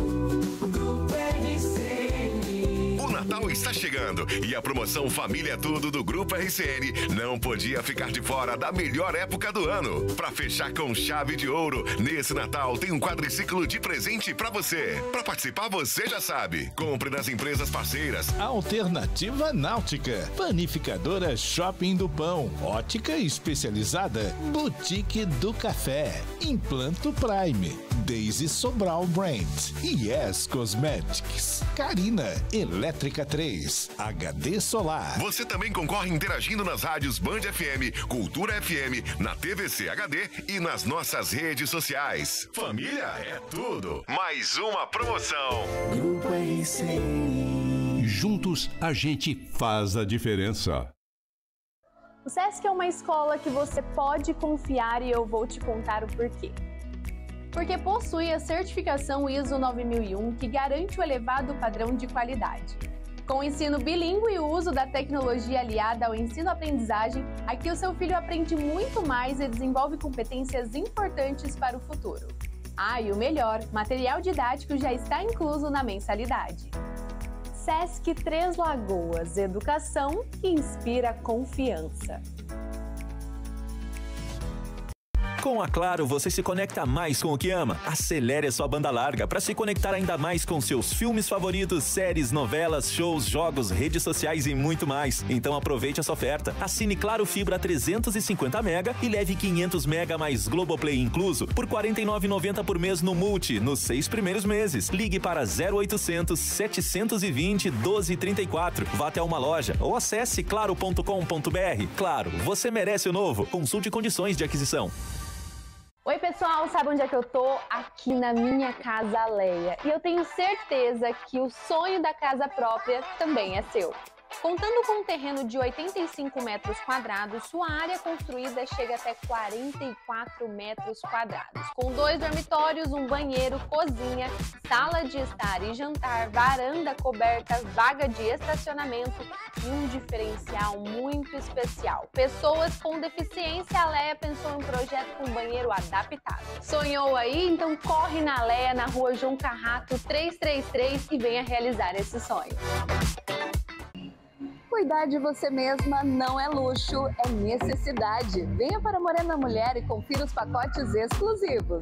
está chegando e a promoção Família é Tudo do Grupo RCN não podia ficar de fora da melhor época do ano. Para fechar com chave de ouro, nesse Natal tem um quadriciclo de presente para você. Para participar, você já sabe. Compre nas empresas parceiras. Alternativa Náutica, Panificadora Shopping do Pão, Ótica Especializada, Boutique do Café, Implanto Prime, Daisy Sobral Brand, Yes Cosmetics, Carina, Elétrica 3, HD Solar. Você também concorre interagindo nas rádios Band FM, Cultura FM, na TVC HD e nas nossas redes sociais. Família é tudo. Mais uma promoção. Grupo RCN. Juntos a gente faz a diferença. O SESC é uma escola que você pode confiar e eu vou te contar o porquê. Porque possui a certificação ISO 9001 que garante o elevado padrão de qualidade. Com o ensino bilíngue e o uso da tecnologia aliada ao ensino-aprendizagem, aqui o seu filho aprende muito mais e desenvolve competências importantes para o futuro. Ah, e o melhor, material didático já está incluso na mensalidade. Sesc Três Lagoas, educação que inspira confiança. Com a Claro, você se conecta mais com o que ama. Acelere a sua banda larga para se conectar ainda mais com seus filmes favoritos, séries, novelas, shows, jogos, redes sociais e muito mais. Então aproveite essa oferta. Assine Claro Fibra 350 mega e leve 500 mega mais Globoplay incluso por R$ 49,90 por mês no Multi, nos seis primeiros meses. Ligue para 0800 720 1234. Vá até uma loja ou acesse claro.com.br. Claro, você merece o novo. Consulte condições de aquisição. Oi, pessoal, sabe onde é que eu tô? Aqui na minha casa Leia. E eu tenho certeza que o sonho da casa própria também é seu. Contando com um terreno de 85 metros quadrados, sua área construída chega até 44 metros quadrados, com dois dormitórios, um banheiro, cozinha, sala de estar e jantar, varanda coberta, vaga de estacionamento e um diferencial muito especial. Pessoas com deficiência, a Leia pensou em um projeto com banheiro adaptado. Sonhou aí? Então corre na Leia, na rua João Carrato 333 e venha realizar esse sonho. Cuidar de você mesma não é luxo, é necessidade. Venha para Morena Mulher e confira os pacotes exclusivos.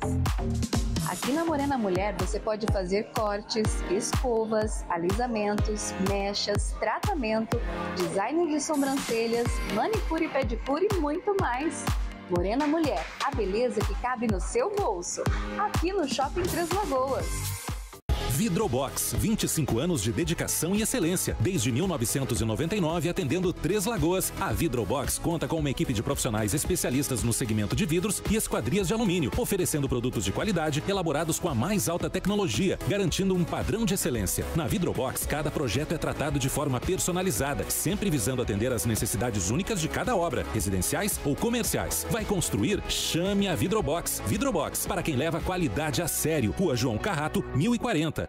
Aqui na Morena Mulher você pode fazer cortes, escovas, alisamentos, mechas, tratamento, design de sobrancelhas, manicure e pedicure e muito mais. Morena Mulher, a beleza que cabe no seu bolso. Aqui no Shopping Três Lagoas. Vidrobox, 25 anos de dedicação e excelência. Desde 1999, atendendo Três Lagoas, a Vidrobox conta com uma equipe de profissionais especialistas no segmento de vidros e esquadrias de alumínio, oferecendo produtos de qualidade elaborados com a mais alta tecnologia, garantindo um padrão de excelência. Na Vidrobox, cada projeto é tratado de forma personalizada, sempre visando atender às necessidades únicas de cada obra, residenciais ou comerciais. Vai construir? Chame a Vidrobox. Vidrobox, para quem leva qualidade a sério. Rua João Carrato, 1040.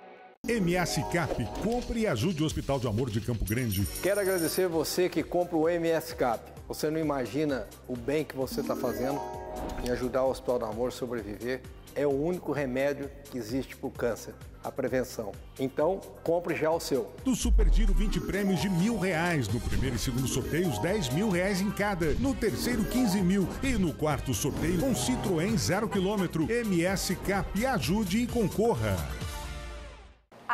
MS Cap, compre e ajude o Hospital de Amor de Campo Grande. Quero agradecer você que compra o MS Cap. Você não imagina o bem que você está fazendo em ajudar o Hospital do Amor a sobreviver. É o único remédio que existe para o câncer, a prevenção. Então, compre já o seu. Do Super Giro, 20 prêmios de mil reais. No primeiro e segundo sorteios, 10 mil reais em cada. No terceiro, 15 mil. E no quarto sorteio, um Citroën 0 km. MS Cap, ajude e concorra.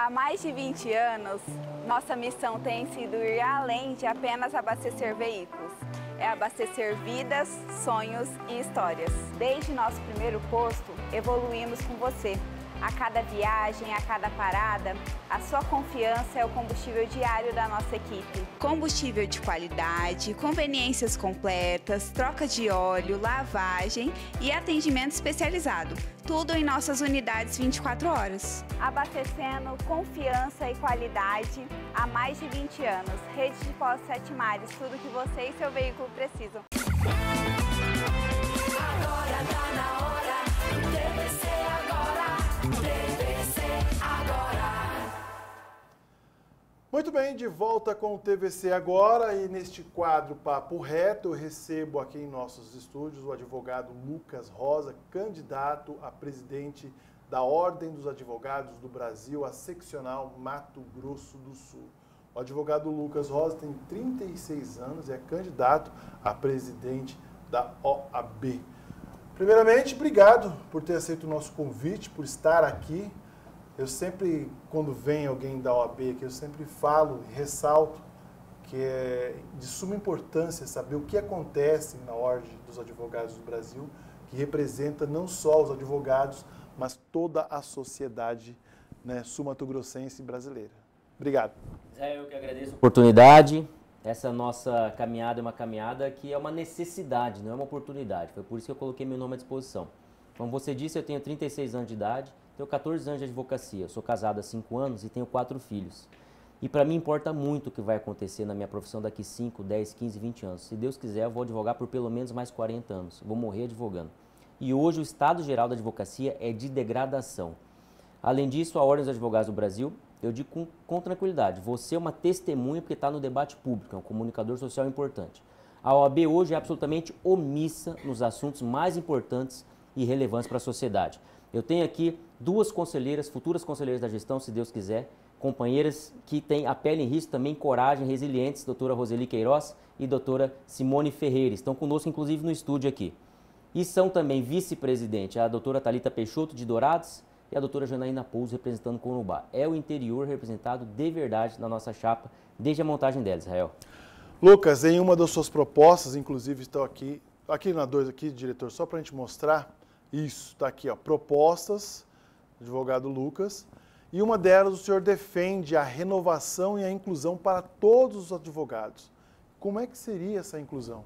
Há mais de 20 anos, nossa missão tem sido ir além de apenas abastecer veículos. É abastecer vidas, sonhos e histórias. Desde nosso primeiro posto, evoluímos com você. A cada viagem, a cada parada, a sua confiança é o combustível diário da nossa equipe. Combustível de qualidade, conveniências completas, troca de óleo, lavagem e atendimento especializado. Tudo em nossas unidades 24 horas. Abastecendo confiança e qualidade há mais de 20 anos. Rede de Pós Sete Mares, tudo que você e seu veículo precisam. Muito bem, de volta com o TVC agora e neste quadro Papo Reto eu recebo aqui em nossos estúdios o advogado Lucas Rosa, candidato a presidente da Ordem dos Advogados do Brasil, a seccional Mato Grosso do Sul. O advogado Lucas Rosa tem 36 anos e é candidato a presidente da OAB. Primeiramente, obrigado por ter aceito o nosso convite, por estar aqui. Eu sempre, quando vem alguém da OAB aqui, eu sempre falo e ressalto que é de suma importância saber o que acontece na Ordem dos Advogados do Brasil, que representa não só os advogados, mas toda a sociedade né, sumatogrossense brasileira. Obrigado. É, eu que agradeço a oportunidade. Essa nossa caminhada é uma caminhada que é uma necessidade, não é uma oportunidade. Foi por isso que eu coloquei meu nome à disposição. Como você disse, eu tenho 36 anos de idade, tenho 14 anos de advocacia, sou casado há 5 anos e tenho quatro filhos. E para mim importa muito o que vai acontecer na minha profissão daqui 5, 10, 15, 20 anos. Se Deus quiser, eu vou advogar por pelo menos mais 40 anos. Vou morrer advogando. e hoje o estado geral da advocacia é de degradação. Além disso, a Ordem dos Advogados do Brasil, eu digo com, com tranquilidade, você é uma testemunha porque está no debate público, é um comunicador social importante. A OAB hoje é absolutamente omissa nos assuntos mais importantes e relevantes para a sociedade. Eu tenho aqui duas conselheiras, futuras conselheiras da gestão, se Deus quiser, companheiras que têm a pele em risco também, coragem, resilientes, doutora Roseli Queiroz e doutora Simone Ferreira. Estão conosco, inclusive, no estúdio aqui. E são também vice-presidente a doutora Talita Peixoto de Dourados e a doutora Janaína Pouso representando Corumbá. É o interior representado de verdade na nossa chapa desde a montagem dela, Israel. Lucas, em uma das suas propostas, inclusive estou aqui, aqui na 2 aqui, diretor, só para a gente mostrar, isso, está aqui, ó, propostas, advogado Lucas, e uma delas o senhor defende a renovação e a inclusão para todos os advogados. Como é que seria essa inclusão?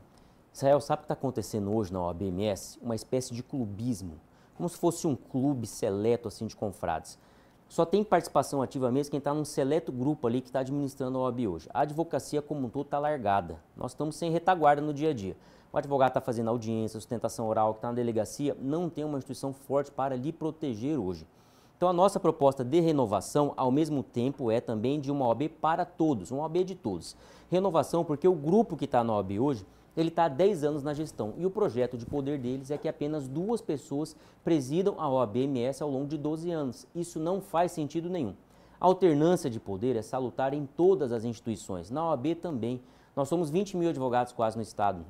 Israel, sabe o que está acontecendo hoje na OABMS? Uma espécie de clubismo, como se fosse um clube seleto assim de confrades. Só tem participação ativa mesmo quem está num seleto grupo ali que está administrando a OAB hoje. A advocacia como um todo está largada. Nós estamos sem retaguarda no dia a dia. O advogado está fazendo audiência, sustentação oral, que está na delegacia, não tem uma instituição forte para lhe proteger hoje. Então a nossa proposta de renovação, ao mesmo tempo, é também de uma OAB para todos, uma OAB de todos. Renovação porque o grupo que está na OAB hoje ele está há 10 anos na gestão e o projeto de poder deles é que apenas duas pessoas presidam a OAB-MS ao longo de 12 anos. Isso não faz sentido nenhum. A alternância de poder é salutar em todas as instituições, na OAB também. Nós somos 20 mil advogados quase no Estado.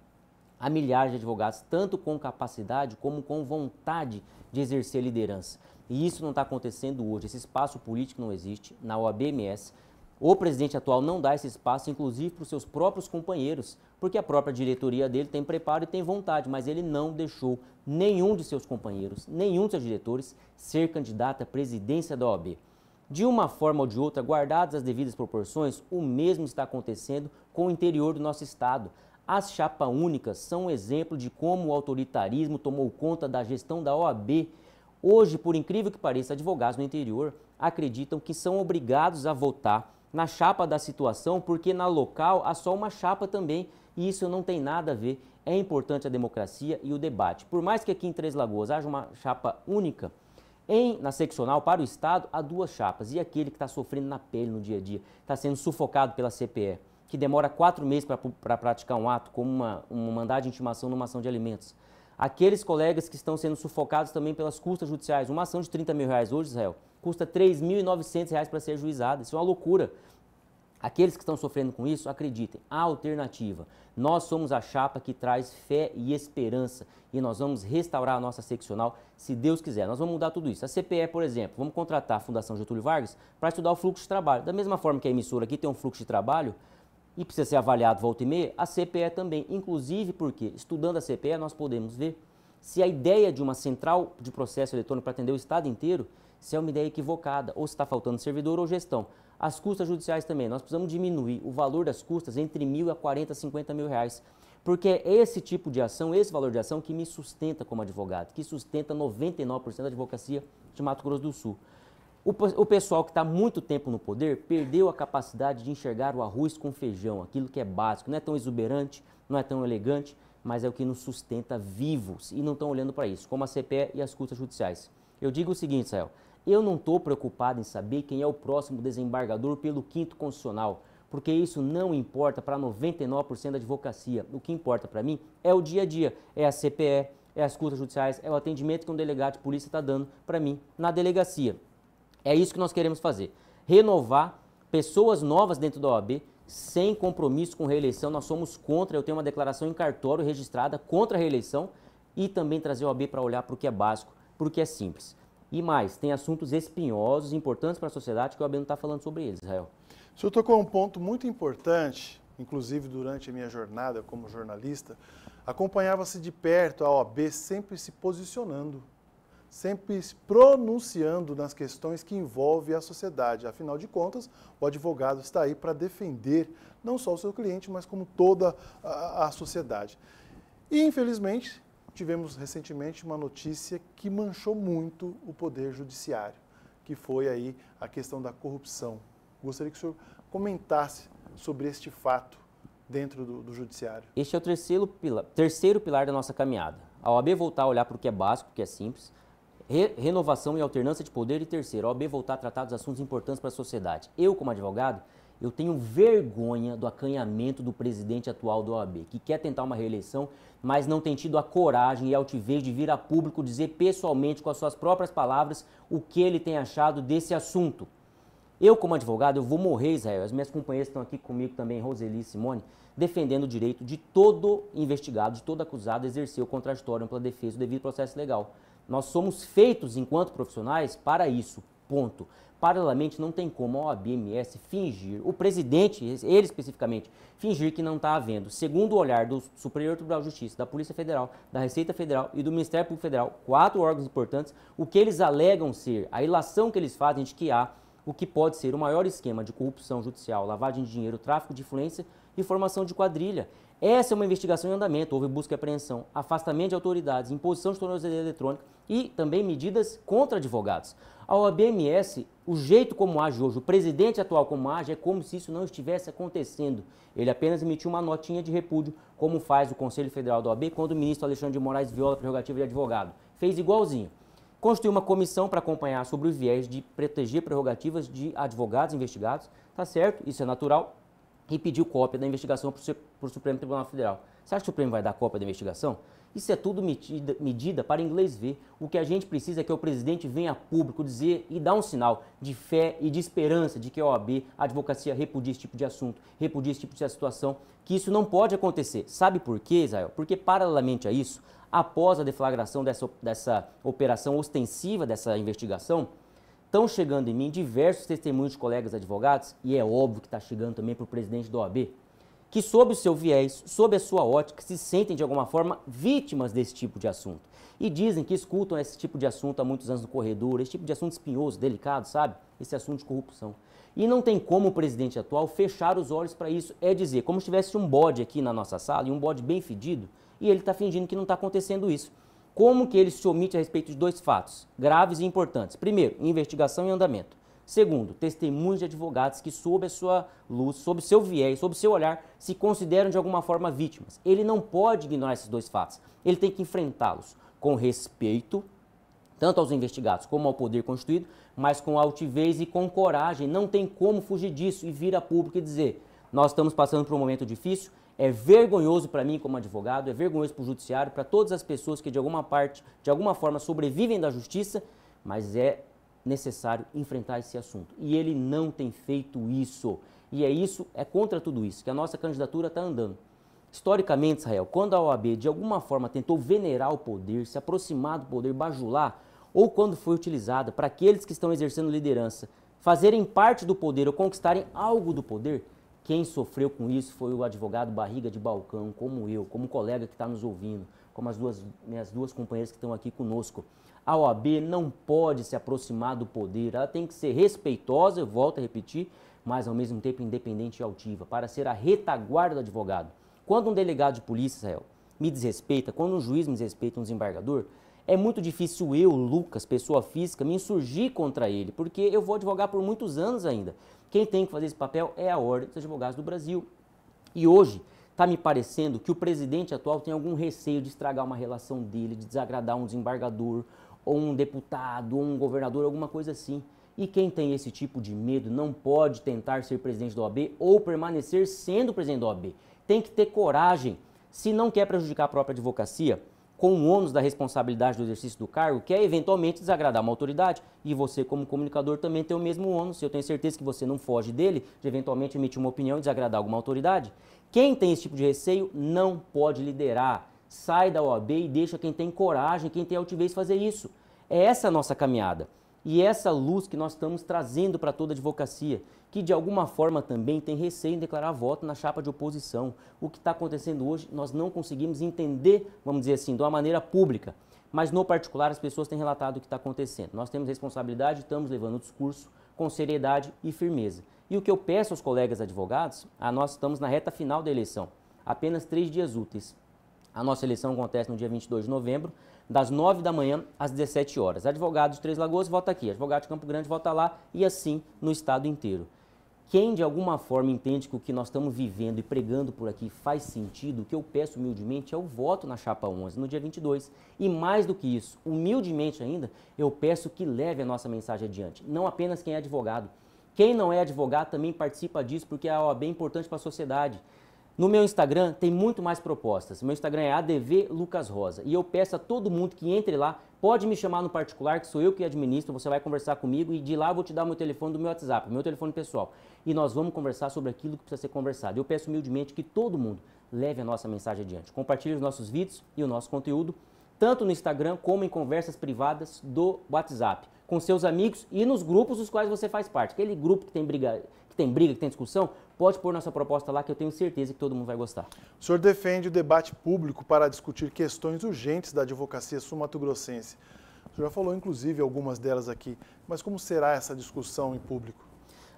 Há milhares de advogados, tanto com capacidade como com vontade de exercer liderança. E isso não está acontecendo hoje. Esse espaço político não existe na OAB-MS. O presidente atual não dá esse espaço, inclusive para os seus próprios companheiros, porque a própria diretoria dele tem preparo e tem vontade, mas ele não deixou nenhum de seus companheiros, nenhum de seus diretores ser candidato à presidência da OAB. De uma forma ou de outra, guardadas as devidas proporções, o mesmo está acontecendo com o interior do nosso estado. As chapa únicas são um exemplo de como o autoritarismo tomou conta da gestão da OAB. Hoje, por incrível que pareça, advogados no interior acreditam que são obrigados a votar na chapa da situação, porque na local há só uma chapa também e isso não tem nada a ver. É importante a democracia e o debate. Por mais que aqui em Três Lagoas haja uma chapa única, em, na seccional, para o Estado, há duas chapas. E aquele que está sofrendo na pele no dia a dia, está sendo sufocado pela CPE, que demora quatro meses para praticar um ato, como uma, um mandado de intimação numa ação de alimentos. Aqueles colegas que estão sendo sufocados também pelas custas judiciais. Uma ação de 30 mil reais hoje, Israel, custa 3.900 reais para ser juizada. Isso é uma loucura. Aqueles que estão sofrendo com isso, acreditem, há alternativa. Nós somos a chapa que traz fé e esperança e nós vamos restaurar a nossa seccional, se Deus quiser. Nós vamos mudar tudo isso. A CPE, por exemplo, vamos contratar a Fundação Getúlio Vargas para estudar o fluxo de trabalho. Da mesma forma que a emissora aqui tem um fluxo de trabalho e precisa ser avaliado volta e meia, a CPE também. Inclusive porque, estudando a CPE, nós podemos ver se a ideia de uma central de processo eletrônico para atender o Estado inteiro, se é uma ideia equivocada, ou se está faltando servidor ou gestão. As custas judiciais também, nós precisamos diminuir o valor das custas entre mil a 40, 50 mil reais. Porque é esse tipo de ação, esse valor de ação que me sustenta como advogado, que sustenta 99% da advocacia de Mato Grosso do Sul. O, o pessoal que está muito tempo no poder perdeu a capacidade de enxergar o arroz com feijão, aquilo que é básico, não é tão exuberante, não é tão elegante, mas é o que nos sustenta vivos e não estão olhando para isso, como a CPE e as custas judiciais. Eu digo o seguinte, Israel, eu não estou preocupado em saber quem é o próximo desembargador pelo quinto constitucional, porque isso não importa para 99% da advocacia. O que importa para mim é o dia a dia, é a CPE, é as custas judiciais, é o atendimento que um delegado de polícia está dando para mim na delegacia. É isso que nós queremos fazer. Renovar pessoas novas dentro da OAB, sem compromisso com reeleição. Nós somos contra, eu tenho uma declaração em cartório registrada contra a reeleição e também trazer a OAB para olhar para o que é básico, para o que é simples. E mais, tem assuntos espinhosos, importantes para a sociedade, que o AB não está falando sobre eles, Israel. O senhor tocou um ponto muito importante, inclusive durante a minha jornada como jornalista, acompanhava-se de perto a OAB sempre se posicionando, sempre se pronunciando nas questões que envolvem a sociedade. Afinal de contas, o advogado está aí para defender não só o seu cliente, mas como toda a, a sociedade. E, infelizmente, tivemos recentemente uma notícia que manchou muito o poder judiciário, que foi aí a questão da corrupção. Gostaria que o senhor comentasse sobre este fato dentro do, do judiciário? Este é o terceiro pilar, terceiro pilar da nossa caminhada. A OAB voltar a olhar para o que é básico, o que é simples, re, renovação e alternância de poder e terceiro, a OAB voltar a tratar dos assuntos importantes para a sociedade. Eu, como advogado, eu tenho vergonha do acanhamento do presidente atual da OAB, que quer tentar uma reeleição, mas não tem tido a coragem e a altivez de vir a público dizer pessoalmente, com as suas próprias palavras, o que ele tem achado desse assunto. Eu, como advogado, eu vou morrer, Israel. As minhas companheiras estão aqui comigo também, Roseli e Simone, defendendo o direito de todo investigado, de todo acusado, exercer o contraditório pela defesa do devido processo legal. Nós somos feitos, enquanto profissionais, para isso. Ponto. Paralelamente, não tem como a OAB-MS fingir, o presidente, ele especificamente, fingir que não está havendo, segundo o olhar do Superior Tribunal de Justiça, da Polícia Federal, da Receita Federal e do Ministério Público Federal, quatro órgãos importantes, o que eles alegam ser, a ilação que eles fazem de que há o que pode ser o maior esquema de corrupção judicial, lavagem de dinheiro, tráfico de influência e formação de quadrilha. Essa é uma investigação em andamento, houve busca e apreensão, afastamento de autoridades, imposição de tornozeleira eletrônica e também medidas contra advogados. A OABMS, o jeito como age hoje, o presidente atual como age, é como se isso não estivesse acontecendo. Ele apenas emitiu uma notinha de repúdio, como faz o Conselho Federal da OAB quando o ministro Alexandre de Moraes viola a prerrogativa de advogado. Fez igualzinho constituiu uma comissão para acompanhar sobre o viés de proteger prerrogativas de advogados investigados, tá certo? Isso é natural. E pediu cópia da investigação para o Supremo Tribunal Federal. Você acha que o Supremo vai dar cópia da investigação? Isso é tudo medida, medida para inglês ver. O que a gente precisa é que o presidente venha a público dizer e dar um sinal de fé e de esperança de que a OAB, a advocacia, repudia esse tipo de assunto, repudia esse tipo de situação, que isso não pode acontecer. Sabe por quê, Israel? Porque, paralelamente a isso, após a deflagração dessa, dessa operação ostensiva, dessa investigação, estão chegando em mim diversos testemunhos de colegas advogados, e é óbvio que está chegando também para o presidente da OAB, que sob o seu viés, sob a sua ótica, se sentem de alguma forma vítimas desse tipo de assunto. E dizem que escutam esse tipo de assunto há muitos anos no corredor, esse tipo de assunto espinhoso, delicado, sabe? Esse assunto de corrupção. E não tem como o presidente atual fechar os olhos para isso. É dizer, como se tivesse um bode aqui na nossa sala, e um bode bem fedido, e ele está fingindo que não está acontecendo isso. Como que ele se omite a respeito de dois fatos graves e importantes? Primeiro, investigação em andamento. Segundo, testemunhos de advogados que, sob a sua luz, sob seu viés, sob seu olhar, se consideram de alguma forma vítimas. Ele não pode ignorar esses dois fatos. Ele tem que enfrentá-los com respeito, tanto aos investigados como ao poder constituído, mas com altivez e com coragem. Não tem como fugir disso e vir a público e dizer: nós estamos passando por um momento difícil, é vergonhoso para mim como advogado, é vergonhoso para o judiciário, para todas as pessoas que de alguma parte, de alguma forma sobrevivem da justiça, mas é necessário enfrentar esse assunto. E ele não tem feito isso. E é isso, é contra tudo isso que a nossa candidatura está andando. Historicamente, Israel, quando a OAB de alguma forma tentou venerar o poder, se aproximar do poder, bajular, ou quando foi utilizada para aqueles que estão exercendo liderança fazerem parte do poder ou conquistarem algo do poder, quem sofreu com isso foi o advogado Barriga de Balcão, como eu, como colega que está nos ouvindo, como as duas, minhas duas companheiras que estão aqui conosco. A OAB não pode se aproximar do poder, ela tem que ser respeitosa, eu volto a repetir, mas ao mesmo tempo independente e altiva, para ser a retaguarda do advogado. Quando um delegado de polícia, Israel, me desrespeita, quando um juiz me desrespeita, um desembargador, é muito difícil eu, Lucas, pessoa física, me insurgir contra ele, porque eu vou advogar por muitos anos ainda. Quem tem que fazer esse papel é a Ordem dos Advogados do Brasil. E hoje está me parecendo que o presidente atual tem algum receio de estragar uma relação dele, de desagradar um desembargador, ou um deputado, ou um governador, alguma coisa assim. E quem tem esse tipo de medo não pode tentar ser presidente da OAB ou permanecer sendo presidente da OAB. Tem que ter coragem. Se não quer prejudicar a própria advocacia, com o ônus da responsabilidade do exercício do cargo, que é eventualmente desagradar uma autoridade. E você, como comunicador, também tem o mesmo ônus. Eu tenho certeza que você não foge dele, de eventualmente emitir uma opinião e desagradar alguma autoridade. Quem tem esse tipo de receio não pode liderar. Sai da OAB e deixa quem tem coragem, quem tem altivez fazer isso. É essa a nossa caminhada. E essa luz que nós estamos trazendo para toda a advocacia, que de alguma forma também tem receio em declarar voto na chapa de oposição. O que está acontecendo hoje, nós não conseguimos entender, vamos dizer assim, de uma maneira pública. Mas no particular, as pessoas têm relatado o que está acontecendo. Nós temos responsabilidade, estamos levando o discurso com seriedade e firmeza. E o que eu peço aos colegas advogados, nós estamos na reta final da eleição, apenas três dias úteis. A nossa eleição acontece no dia 22 de novembro, das 9 da manhã às 17 horas. Advogado de Três Lagoas vota aqui, advogado de Campo Grande vota lá e assim no estado inteiro. Quem de alguma forma entende que o que nós estamos vivendo e pregando por aqui faz sentido, o que eu peço humildemente é o voto na chapa 11, no dia 22. E mais do que isso, humildemente ainda, eu peço que leve a nossa mensagem adiante. Não apenas quem é advogado. Quem não é advogado também participa disso, porque a OAB é importante para a sociedade. No meu Instagram tem muito mais propostas. Meu Instagram é ADV Lucas Rosa. E eu peço a todo mundo que entre lá, pode me chamar no particular, que sou eu que administro, você vai conversar comigo e de lá eu vou te dar o meu telefone do meu WhatsApp, meu telefone pessoal. E nós vamos conversar sobre aquilo que precisa ser conversado. Eu peço humildemente que todo mundo leve a nossa mensagem adiante. Compartilhe os nossos vídeos e o nosso conteúdo, tanto no Instagram como em conversas privadas do WhatsApp, com seus amigos e nos grupos dos quais você faz parte. Aquele grupo que tem briga, que tem briga, que tem discussão, pode pôr nossa proposta lá que eu tenho certeza que todo mundo vai gostar. O senhor defende o debate público para discutir questões urgentes da advocacia sul-mato-grossense. O senhor já falou, inclusive, algumas delas aqui, mas como será essa discussão em público?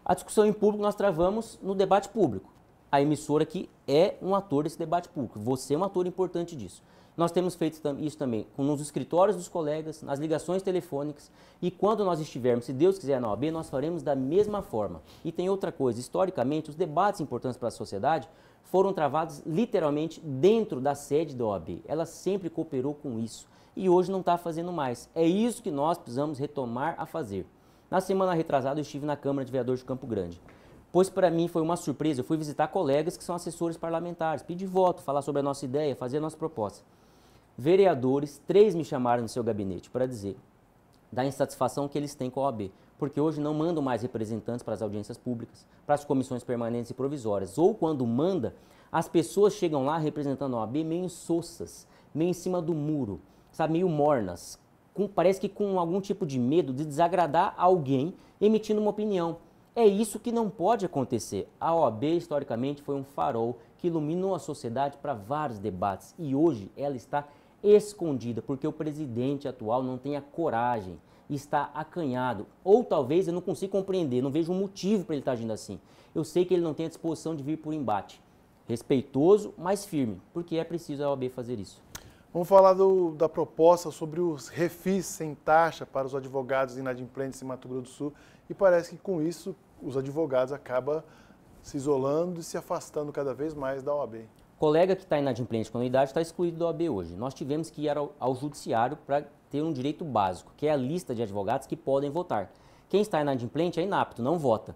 A discussão em público nós travamos no debate público. A emissora que é um ator desse debate público. Você é um ator importante disso. Nós temos feito isso também nos escritórios dos colegas, nas ligações telefônicas e quando nós estivermos, se Deus quiser, na OAB, nós faremos da mesma forma. E tem outra coisa, historicamente, os debates importantes para a sociedade foram travados literalmente dentro da sede da OAB. Ela sempre cooperou com isso e hoje não está fazendo mais. É isso que nós precisamos retomar a fazer. Na semana retrasada eu estive na Câmara de Vereadores de Campo Grande pois para mim foi uma surpresa. Eu fui visitar colegas que são assessores parlamentares, pedir voto, falar sobre a nossa ideia, fazer a nossa proposta vereadores, três me chamaram no seu gabinete para dizer da insatisfação que eles têm com a OAB, porque hoje não mandam mais representantes para as audiências públicas, para as comissões permanentes e provisórias, ou quando manda, as pessoas chegam lá representando a OAB meio insossas, meio em cima do muro, sabe, meio mornas, com, parece que com algum tipo de medo de desagradar alguém emitindo uma opinião. É isso que não pode acontecer. A OAB, historicamente, foi um farol que iluminou a sociedade para vários debates e hoje ela está escondida, porque o presidente atual não tem a coragem, está acanhado. Ou talvez eu não consiga compreender, não vejo um motivo para ele estar agindo assim. Eu sei que ele não tem a disposição de vir por embate. Respeitoso, mas firme, porque é preciso a OAB fazer isso. Vamos falar do, da proposta sobre os refis sem taxa para os advogados inadimplentes em Mato Grosso do Sul. E parece que com isso os advogados acabam se isolando e se afastando cada vez mais da OAB colega que está inadimplente com anuidade está excluído do OAB hoje. Nós tivemos que ir ao, ao judiciário para ter um direito básico, que é a lista de advogados que podem votar. Quem está inadimplente é inapto, não vota.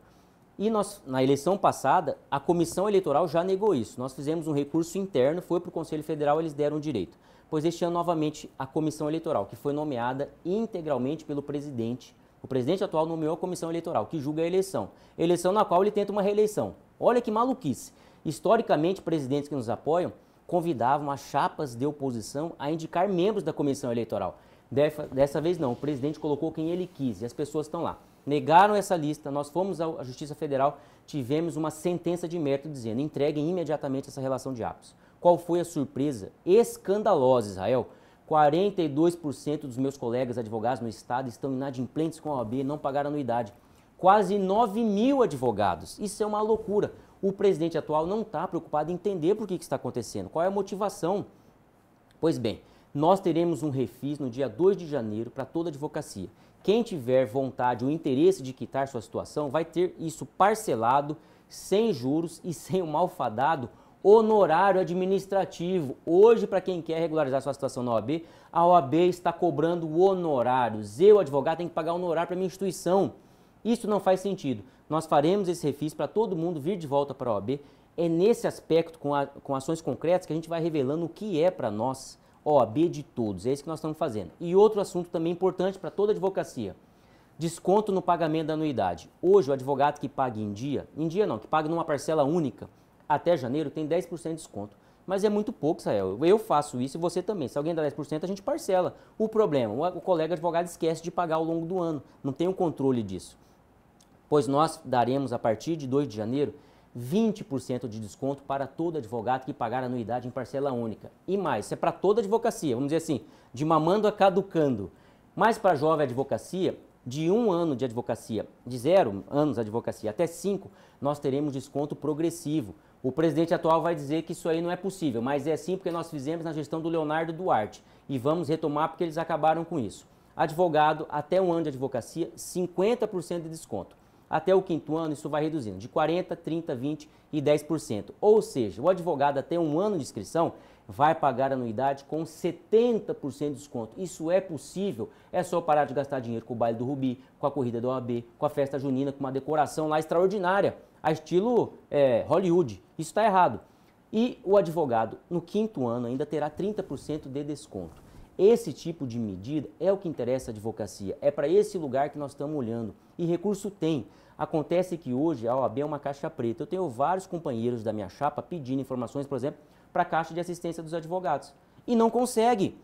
E nós, na eleição passada, a comissão eleitoral já negou isso. Nós fizemos um recurso interno, foi para o Conselho Federal, eles deram o direito. Pois este ano, novamente, a comissão eleitoral, que foi nomeada integralmente pelo presidente. O presidente atual nomeou a comissão eleitoral, que julga a eleição. Eleição na qual ele tenta uma reeleição. Olha que maluquice. Historicamente, presidentes que nos apoiam convidavam as chapas de oposição a indicar membros da comissão eleitoral. Dessa, vez não, o presidente colocou quem ele quis e as pessoas estão lá. Negaram essa lista, nós fomos à Justiça Federal, tivemos uma sentença de mérito dizendo entreguem imediatamente essa relação de atos. Qual foi a surpresa? Escandalosa, Israel. 42% dos meus colegas advogados no Estado estão inadimplentes com a OAB, não pagaram anuidade. Quase 9 mil advogados. Isso é uma loucura o presidente atual não está preocupado em entender por que, que está acontecendo, qual é a motivação. Pois bem, nós teremos um refis no dia 2 de janeiro para toda a advocacia. Quem tiver vontade ou interesse de quitar sua situação vai ter isso parcelado, sem juros e sem o malfadado honorário administrativo. Hoje, para quem quer regularizar sua situação na OAB, a OAB está cobrando honorários. Eu, advogado, tenho que pagar honorário para minha instituição. Isso não faz sentido. Nós faremos esse refis para todo mundo vir de volta para a OAB. É nesse aspecto, com, a, com ações concretas, que a gente vai revelando o que é para nós OAB de todos. É isso que nós estamos fazendo. E outro assunto também importante para toda advocacia. Desconto no pagamento da anuidade. Hoje, o advogado que paga em dia, em dia não, que paga numa parcela única, até janeiro, tem 10% de desconto. Mas é muito pouco, Sael. Eu faço isso e você também. Se alguém dá 10%, a gente parcela. O problema, o colega advogado esquece de pagar ao longo do ano. Não tem o controle disso pois nós daremos a partir de 2 de janeiro 20% de desconto para todo advogado que pagar anuidade em parcela única. E mais, isso é para toda advocacia, vamos dizer assim, de mamando a caducando. Mas para jovem advocacia, de um ano de advocacia, de zero anos de advocacia até cinco, nós teremos desconto progressivo. O presidente atual vai dizer que isso aí não é possível, mas é assim porque nós fizemos na gestão do Leonardo Duarte e vamos retomar porque eles acabaram com isso. Advogado, até um ano de advocacia, 50% de desconto. Até o quinto ano, isso vai reduzindo de 40%, 30%, 20% e 10%. Ou seja, o advogado até um ano de inscrição vai pagar anuidade com 70% de desconto. Isso é possível, é só parar de gastar dinheiro com o baile do Rubi, com a corrida do OAB, com a festa junina, com uma decoração lá extraordinária, a estilo é, Hollywood. Isso está errado. E o advogado, no quinto ano, ainda terá 30% de desconto. Esse tipo de medida é o que interessa a advocacia, é para esse lugar que nós estamos olhando. E recurso tem. Acontece que hoje a OAB é uma caixa preta. Eu tenho vários companheiros da minha chapa pedindo informações, por exemplo, para a Caixa de Assistência dos Advogados. E não consegue.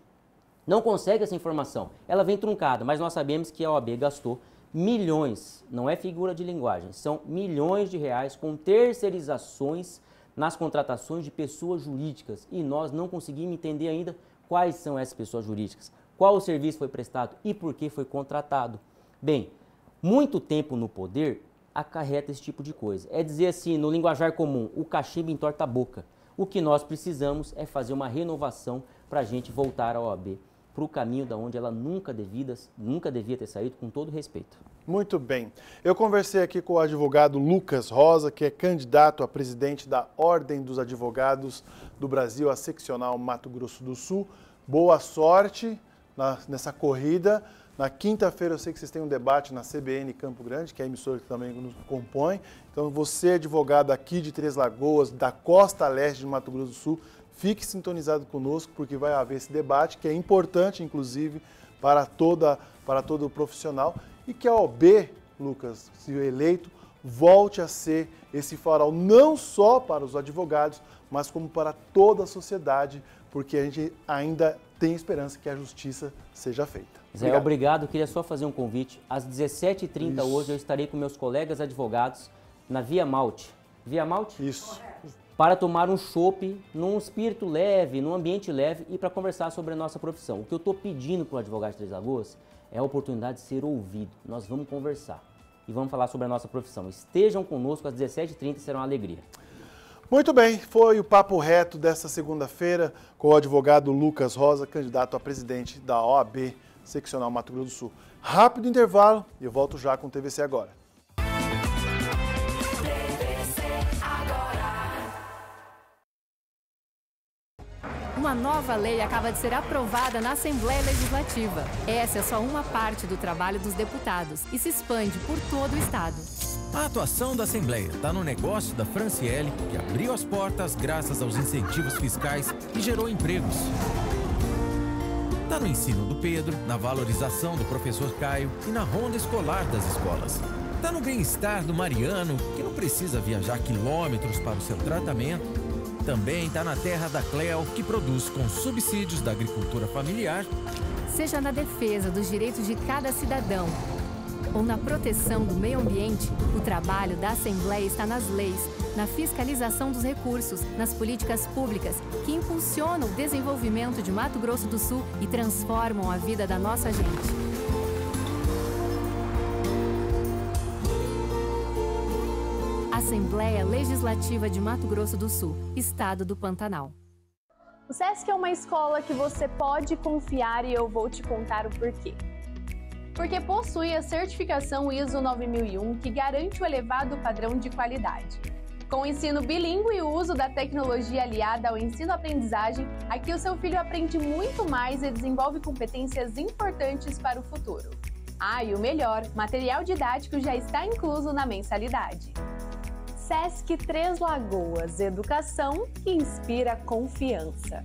Não consegue essa informação. Ela vem truncada, mas nós sabemos que a OAB gastou milhões, não é figura de linguagem, são milhões de reais com terceirizações nas contratações de pessoas jurídicas e nós não conseguimos entender ainda quais são essas pessoas jurídicas, qual o serviço foi prestado e por que foi contratado. Bem, muito tempo no poder acarreta esse tipo de coisa. É dizer assim, no linguajar comum, o cachimbo entorta a boca. O que nós precisamos é fazer uma renovação para a gente voltar à OAB para o caminho da onde ela nunca, devidas, nunca devia ter saído, com todo respeito. Muito bem. Eu conversei aqui com o advogado Lucas Rosa, que é candidato a presidente da Ordem dos Advogados do Brasil, a seccional Mato Grosso do Sul. Boa sorte nessa corrida. Na quinta-feira eu sei que vocês têm um debate na CBN Campo Grande, que é a emissora que também nos compõe. Então você, advogado aqui de Três Lagoas, da costa leste de Mato Grosso do Sul, fique sintonizado conosco, porque vai haver esse debate, que é importante, inclusive, para, toda, para todo profissional. E que a OB, Lucas, se eleito, volte a ser esse farol não só para os advogados, mas como para toda a sociedade, porque a gente ainda tem esperança que a justiça seja feita. Zé, obrigado. obrigado. Queria só fazer um convite. Às 17h30 hoje eu estarei com meus colegas advogados na Via Malte. Via Malte? Isso. Para tomar um chopp num espírito leve, num ambiente leve e para conversar sobre a nossa profissão. O que eu estou pedindo para o advogado de Três Lagoas é a oportunidade de ser ouvido. Nós vamos conversar e vamos falar sobre a nossa profissão. Estejam conosco às 17h30, será uma alegria. Muito bem, foi o papo reto dessa segunda-feira com o advogado Lucas Rosa, candidato a presidente da OAB seccional Mato Grosso do Sul. Rápido intervalo e eu volto já com o TVC agora. Uma nova lei acaba de ser aprovada na Assembleia Legislativa. Essa é só uma parte do trabalho dos deputados e se expande por todo o estado. A atuação da Assembleia está no negócio da Franciele, que abriu as portas graças aos incentivos fiscais e gerou empregos. Está no ensino do Pedro, na valorização do professor Caio e na ronda escolar das escolas. Está no bem-estar do Mariano, que não precisa viajar quilômetros para o seu tratamento. Também está na terra da Cleo, que produz com subsídios da agricultura familiar. Seja na defesa dos direitos de cada cidadão ou na proteção do meio ambiente, o trabalho da Assembleia está nas leis, na fiscalização dos recursos, nas políticas públicas que impulsionam o desenvolvimento de Mato Grosso do Sul e transformam a vida da nossa gente. Assembleia Legislativa de Mato Grosso do Sul, Estado do Pantanal. O SESC é uma escola que você pode confiar e eu vou te contar o porquê porque possui a certificação ISO 9001 que garante o elevado padrão de qualidade. Com o ensino bilíngue e o uso da tecnologia aliada ao ensino-aprendizagem, aqui o seu filho aprende muito mais e desenvolve competências importantes para o futuro. Ah, e o melhor, material didático já está incluso na mensalidade. SESC Três Lagoas Educação que inspira confiança.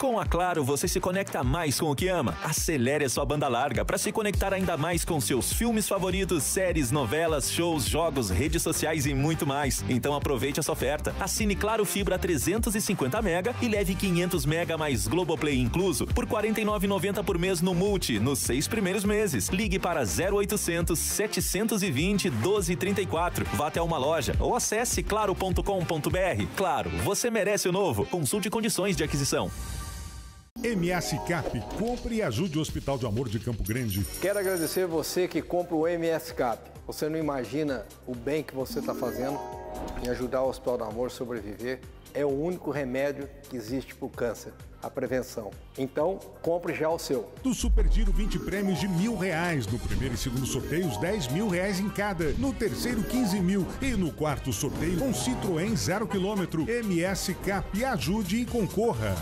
Com a Claro, você se conecta mais com o que ama. Acelere a sua banda larga para se conectar ainda mais com seus filmes favoritos, séries, novelas, shows, jogos, redes sociais e muito mais. Então aproveite essa oferta. Assine Claro Fibra 350 mega e leve 500 mega mais Globoplay incluso por R$ 49,90 por mês no Multi, nos seis primeiros meses. Ligue para 0800 720 1234. Vá até uma loja ou acesse claro.com.br. Claro, você merece o novo. Consulte condições de aquisição. MS Cap, compre e ajude o Hospital de Amor de Campo Grande. Quero agradecer você que compra o MS Cap. Você não imagina o bem que você está fazendo em ajudar o Hospital do Amor a sobreviver. É o único remédio que existe para o câncer, a prevenção. Então, compre já o seu. Do Super Giro, 20 prêmios de mil reais. No primeiro e segundo sorteios, 10 mil reais em cada. No terceiro, 15 mil. E no quarto sorteio, um Citroën 0 km. MS Cap. Ajude e concorra.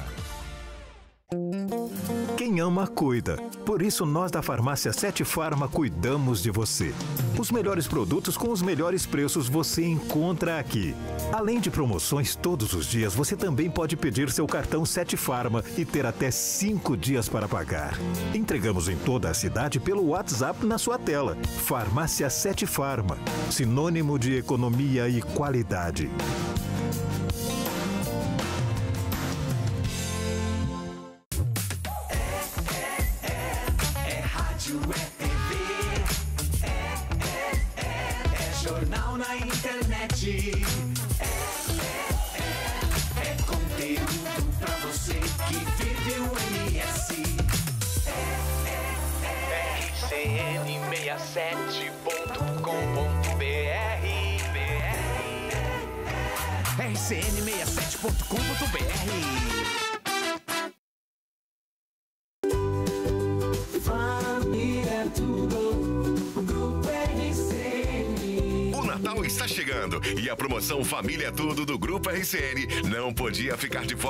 Quem ama, cuida. Por isso, nós da Farmácia Sete Farma cuidamos de você. Os melhores produtos com os melhores preços você encontra aqui. Além de promoções todos os dias, você também pode pedir seu cartão Sete Farma e ter até cinco dias para pagar. Entregamos em toda a cidade pelo WhatsApp na sua tela. Farmácia Sete Farma. Sinônimo de economia e qualidade.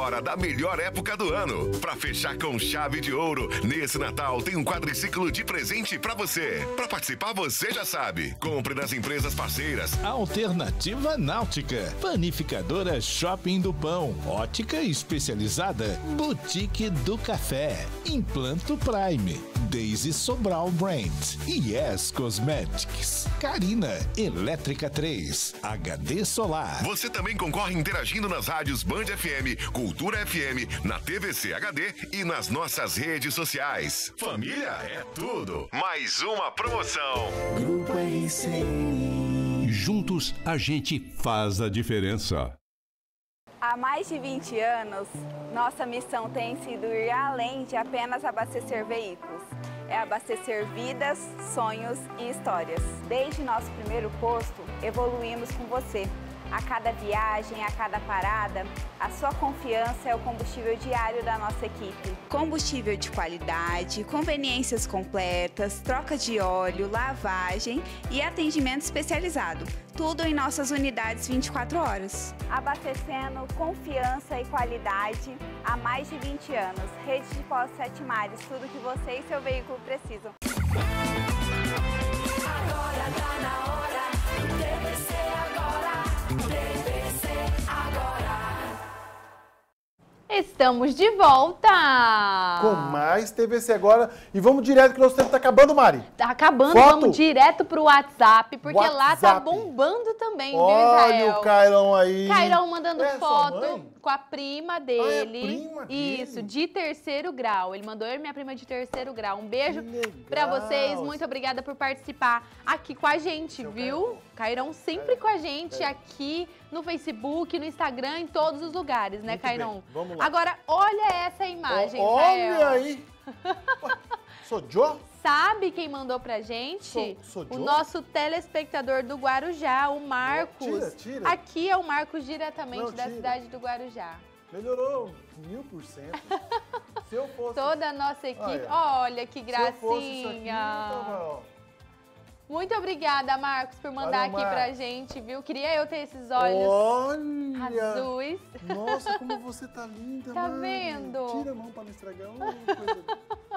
Fora da melhor época do ano. Para fechar com chave de ouro, nesse Natal tem um quadriciclo de presente para você. Para participar, você já sabe. Compre nas empresas parceiras. Alternativa Náutica, Panificadora Shopping do Pão, Ótica Especializada, Boutique do Café, Implanto Prime, Daisy Sobral Brand, Yes Cosmetics, Carina, Elétrica 3, HD Solar. Você também concorre interagindo nas rádios Band FM, Cultura FM, na TVC HD e nas nossas redes sociais. Família é tudo. Mais uma promoção. Grupo RCN. Juntos a gente faz a diferença. Há mais de 20 anos, nossa missão tem sido ir além de apenas abastecer veículos. É abastecer vidas, sonhos e histórias. Desde nosso primeiro posto, evoluímos com você. A cada viagem, a cada parada, a sua confiança é o combustível diário da nossa equipe. Combustível de qualidade, conveniências completas, troca de óleo, lavagem e atendimento especializado. Tudo em nossas unidades 24 horas. Abastecendo confiança e qualidade há mais de 20 anos. Rede de Pós Sete Mares, tudo que você e seu veículo precisam. Estamos de volta! Com mais TVC agora. E vamos direto que o nosso tempo tá acabando, Mari. Tá acabando, Foto? vamos direto pro WhatsApp, porque lá tá WhatsApp. bombando também, viu, Olha Israel? o Cairão aí. Cairão mandando É foto? Com a prima dele. prima dele? Isso, de terceiro grau. Ele mandou eu e minha prima de terceiro grau. Um beijo pra vocês. Muito obrigada por participar aqui com a gente, viu? Cairão sempre com a gente aqui no Facebook, no Instagram, em todos os lugares, né, Muito Cairão? bem, vamos lá. Agora, olha essa imagem, Ó, Olha aí. Ué, Sou Joe? Sabe quem mandou pra gente? Sou- sou o nosso telespectador do Guarujá, o Marcos. Tira, tira. Aqui é o Marcos diretamente Não, da cidade do Guarujá. Melhorou mil por cento. Se eu fosse... Toda a nossa equipe. Olha, Olha que Se eu fosse isso aqui, gracinha. eu tava, ó. Muito obrigada, Marcos, por mandar Valeu, aqui pra Marcos. gente, viu? Queria eu ter esses olhos Olha! azuis. Nossa, como você tá linda, Tá mãe. vendo? Tira a mão pra não estragar. Uma coisa...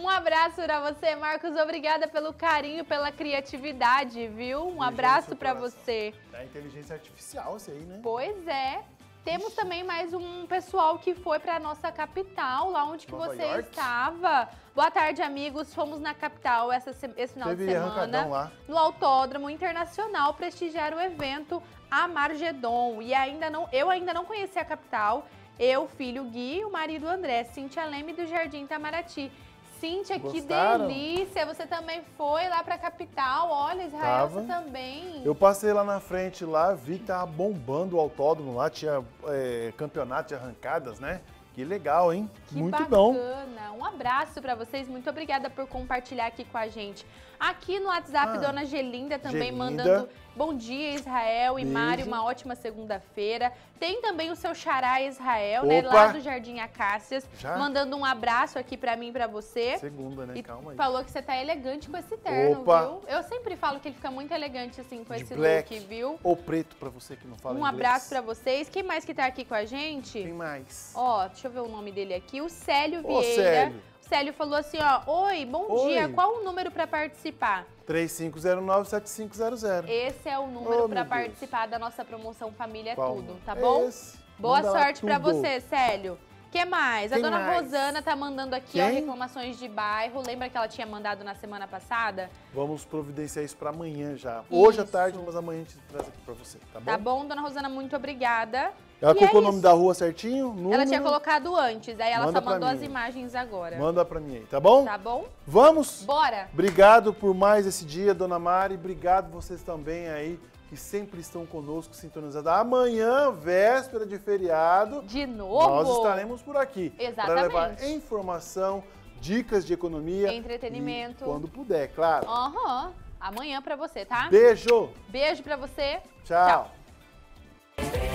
Um abraço pra você, Marcos. Obrigada pelo carinho, pela criatividade, viu? Um abraço pra você. É inteligência artificial isso aí, né? Pois é. Temos também mais um pessoal que foi para nossa capital, lá onde que Nova você York? estava. Boa tarde, amigos. Fomos na capital essa, se- esse final Teve de semana, lá. no Autódromo Internacional, prestigiar o evento Amargedon. E ainda não, eu ainda não conheci a capital. Eu, filho Gui, o marido André, Cintia Leme do Jardim Itamaraty. Cíntia, Gostaram? que delícia! Você também foi lá pra capital. Olha, Israel, Tava. você também. Eu passei lá na frente, lá, vi que tava bombando o autódromo lá, tinha é, campeonato de arrancadas, né? Que legal, hein? Que Muito bom. bacana. Um abraço pra vocês. Muito obrigada por compartilhar aqui com a gente. Aqui no WhatsApp, Ah, Dona Gelinda também Gelinda. mandando Bom dia, Israel e Beijo. Mário, uma ótima segunda-feira. Tem também o seu xará Israel, né, Opa. lá do Jardim Acácias, Já? mandando um abraço aqui pra mim e pra você. Segunda, né? E Calma aí. falou que você tá elegante com esse terno, Opa. viu? Eu sempre falo que ele fica muito elegante assim com De esse black look, viu? ou preto pra você que não fala Um inglês. abraço pra vocês. Quem mais que tá aqui com a gente? Quem mais? Ó, deixa eu ver o nome dele aqui. O Célio Ô, Vieira. Célio. Célio falou assim, ó. Oi, bom Oi. dia. Qual o número pra participar? 3509-7500. Esse é o número Oh, pra meu Deus. participar da nossa promoção Família Qual Tudo, número? tá bom? Esse. Boa Manda sorte tudo. você, Célio. que mais? Quem a dona mais? Rosana tá mandando aqui, ó, reclamações de bairro. Lembra que ela tinha mandado na semana passada? Vamos providenciar isso pra amanhã já. Hoje à Isso. tarde, mas amanhã a gente traz aqui pra você, tá bom? Tá bom, dona Rosana? Muito obrigada. Ela E colocou é o nome da rua certinho? Número? Ela tinha colocado antes, aí ela Manda só mandou as imagens agora. Manda pra mim aí, tá bom? Tá bom? Vamos? Bora! Obrigado por mais esse dia, dona Mari. Obrigado vocês também aí que sempre estão conosco sintonizados. Amanhã, véspera de feriado. De novo? Nós estaremos por aqui. Para Exatamente. levar informação, dicas de economia. Entretenimento. quando puder, claro. Aham. Amanhã pra você, tá? Beijo. Beijo pra você. Tchau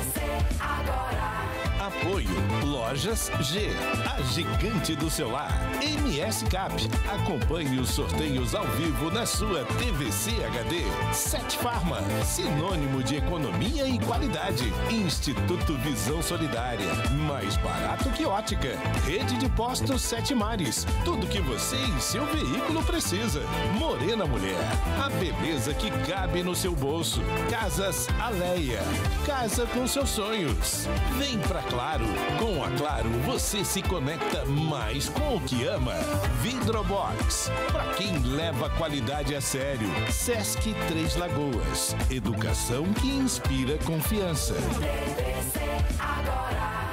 você agora. Apoio Lojas G, a gigante do celular. MS Cap. Acompanhe os sorteios ao vivo na sua TVC HD. Sete Farma, sinônimo de economia e qualidade. Instituto Visão Solidária, mais barato que ótica. Rede de postos Sete Mares. Tudo que você e seu veículo precisa. Morena Mulher, a beleza que cabe no seu bolso. Casas Aleia, casa com seus sonhos. Vem pra Claro. Com a Claro, você se conecta mais com o que ama. Vidrobox, pra quem leva a qualidade a sério. Sesc Três Lagoas, educação que inspira confiança. agora.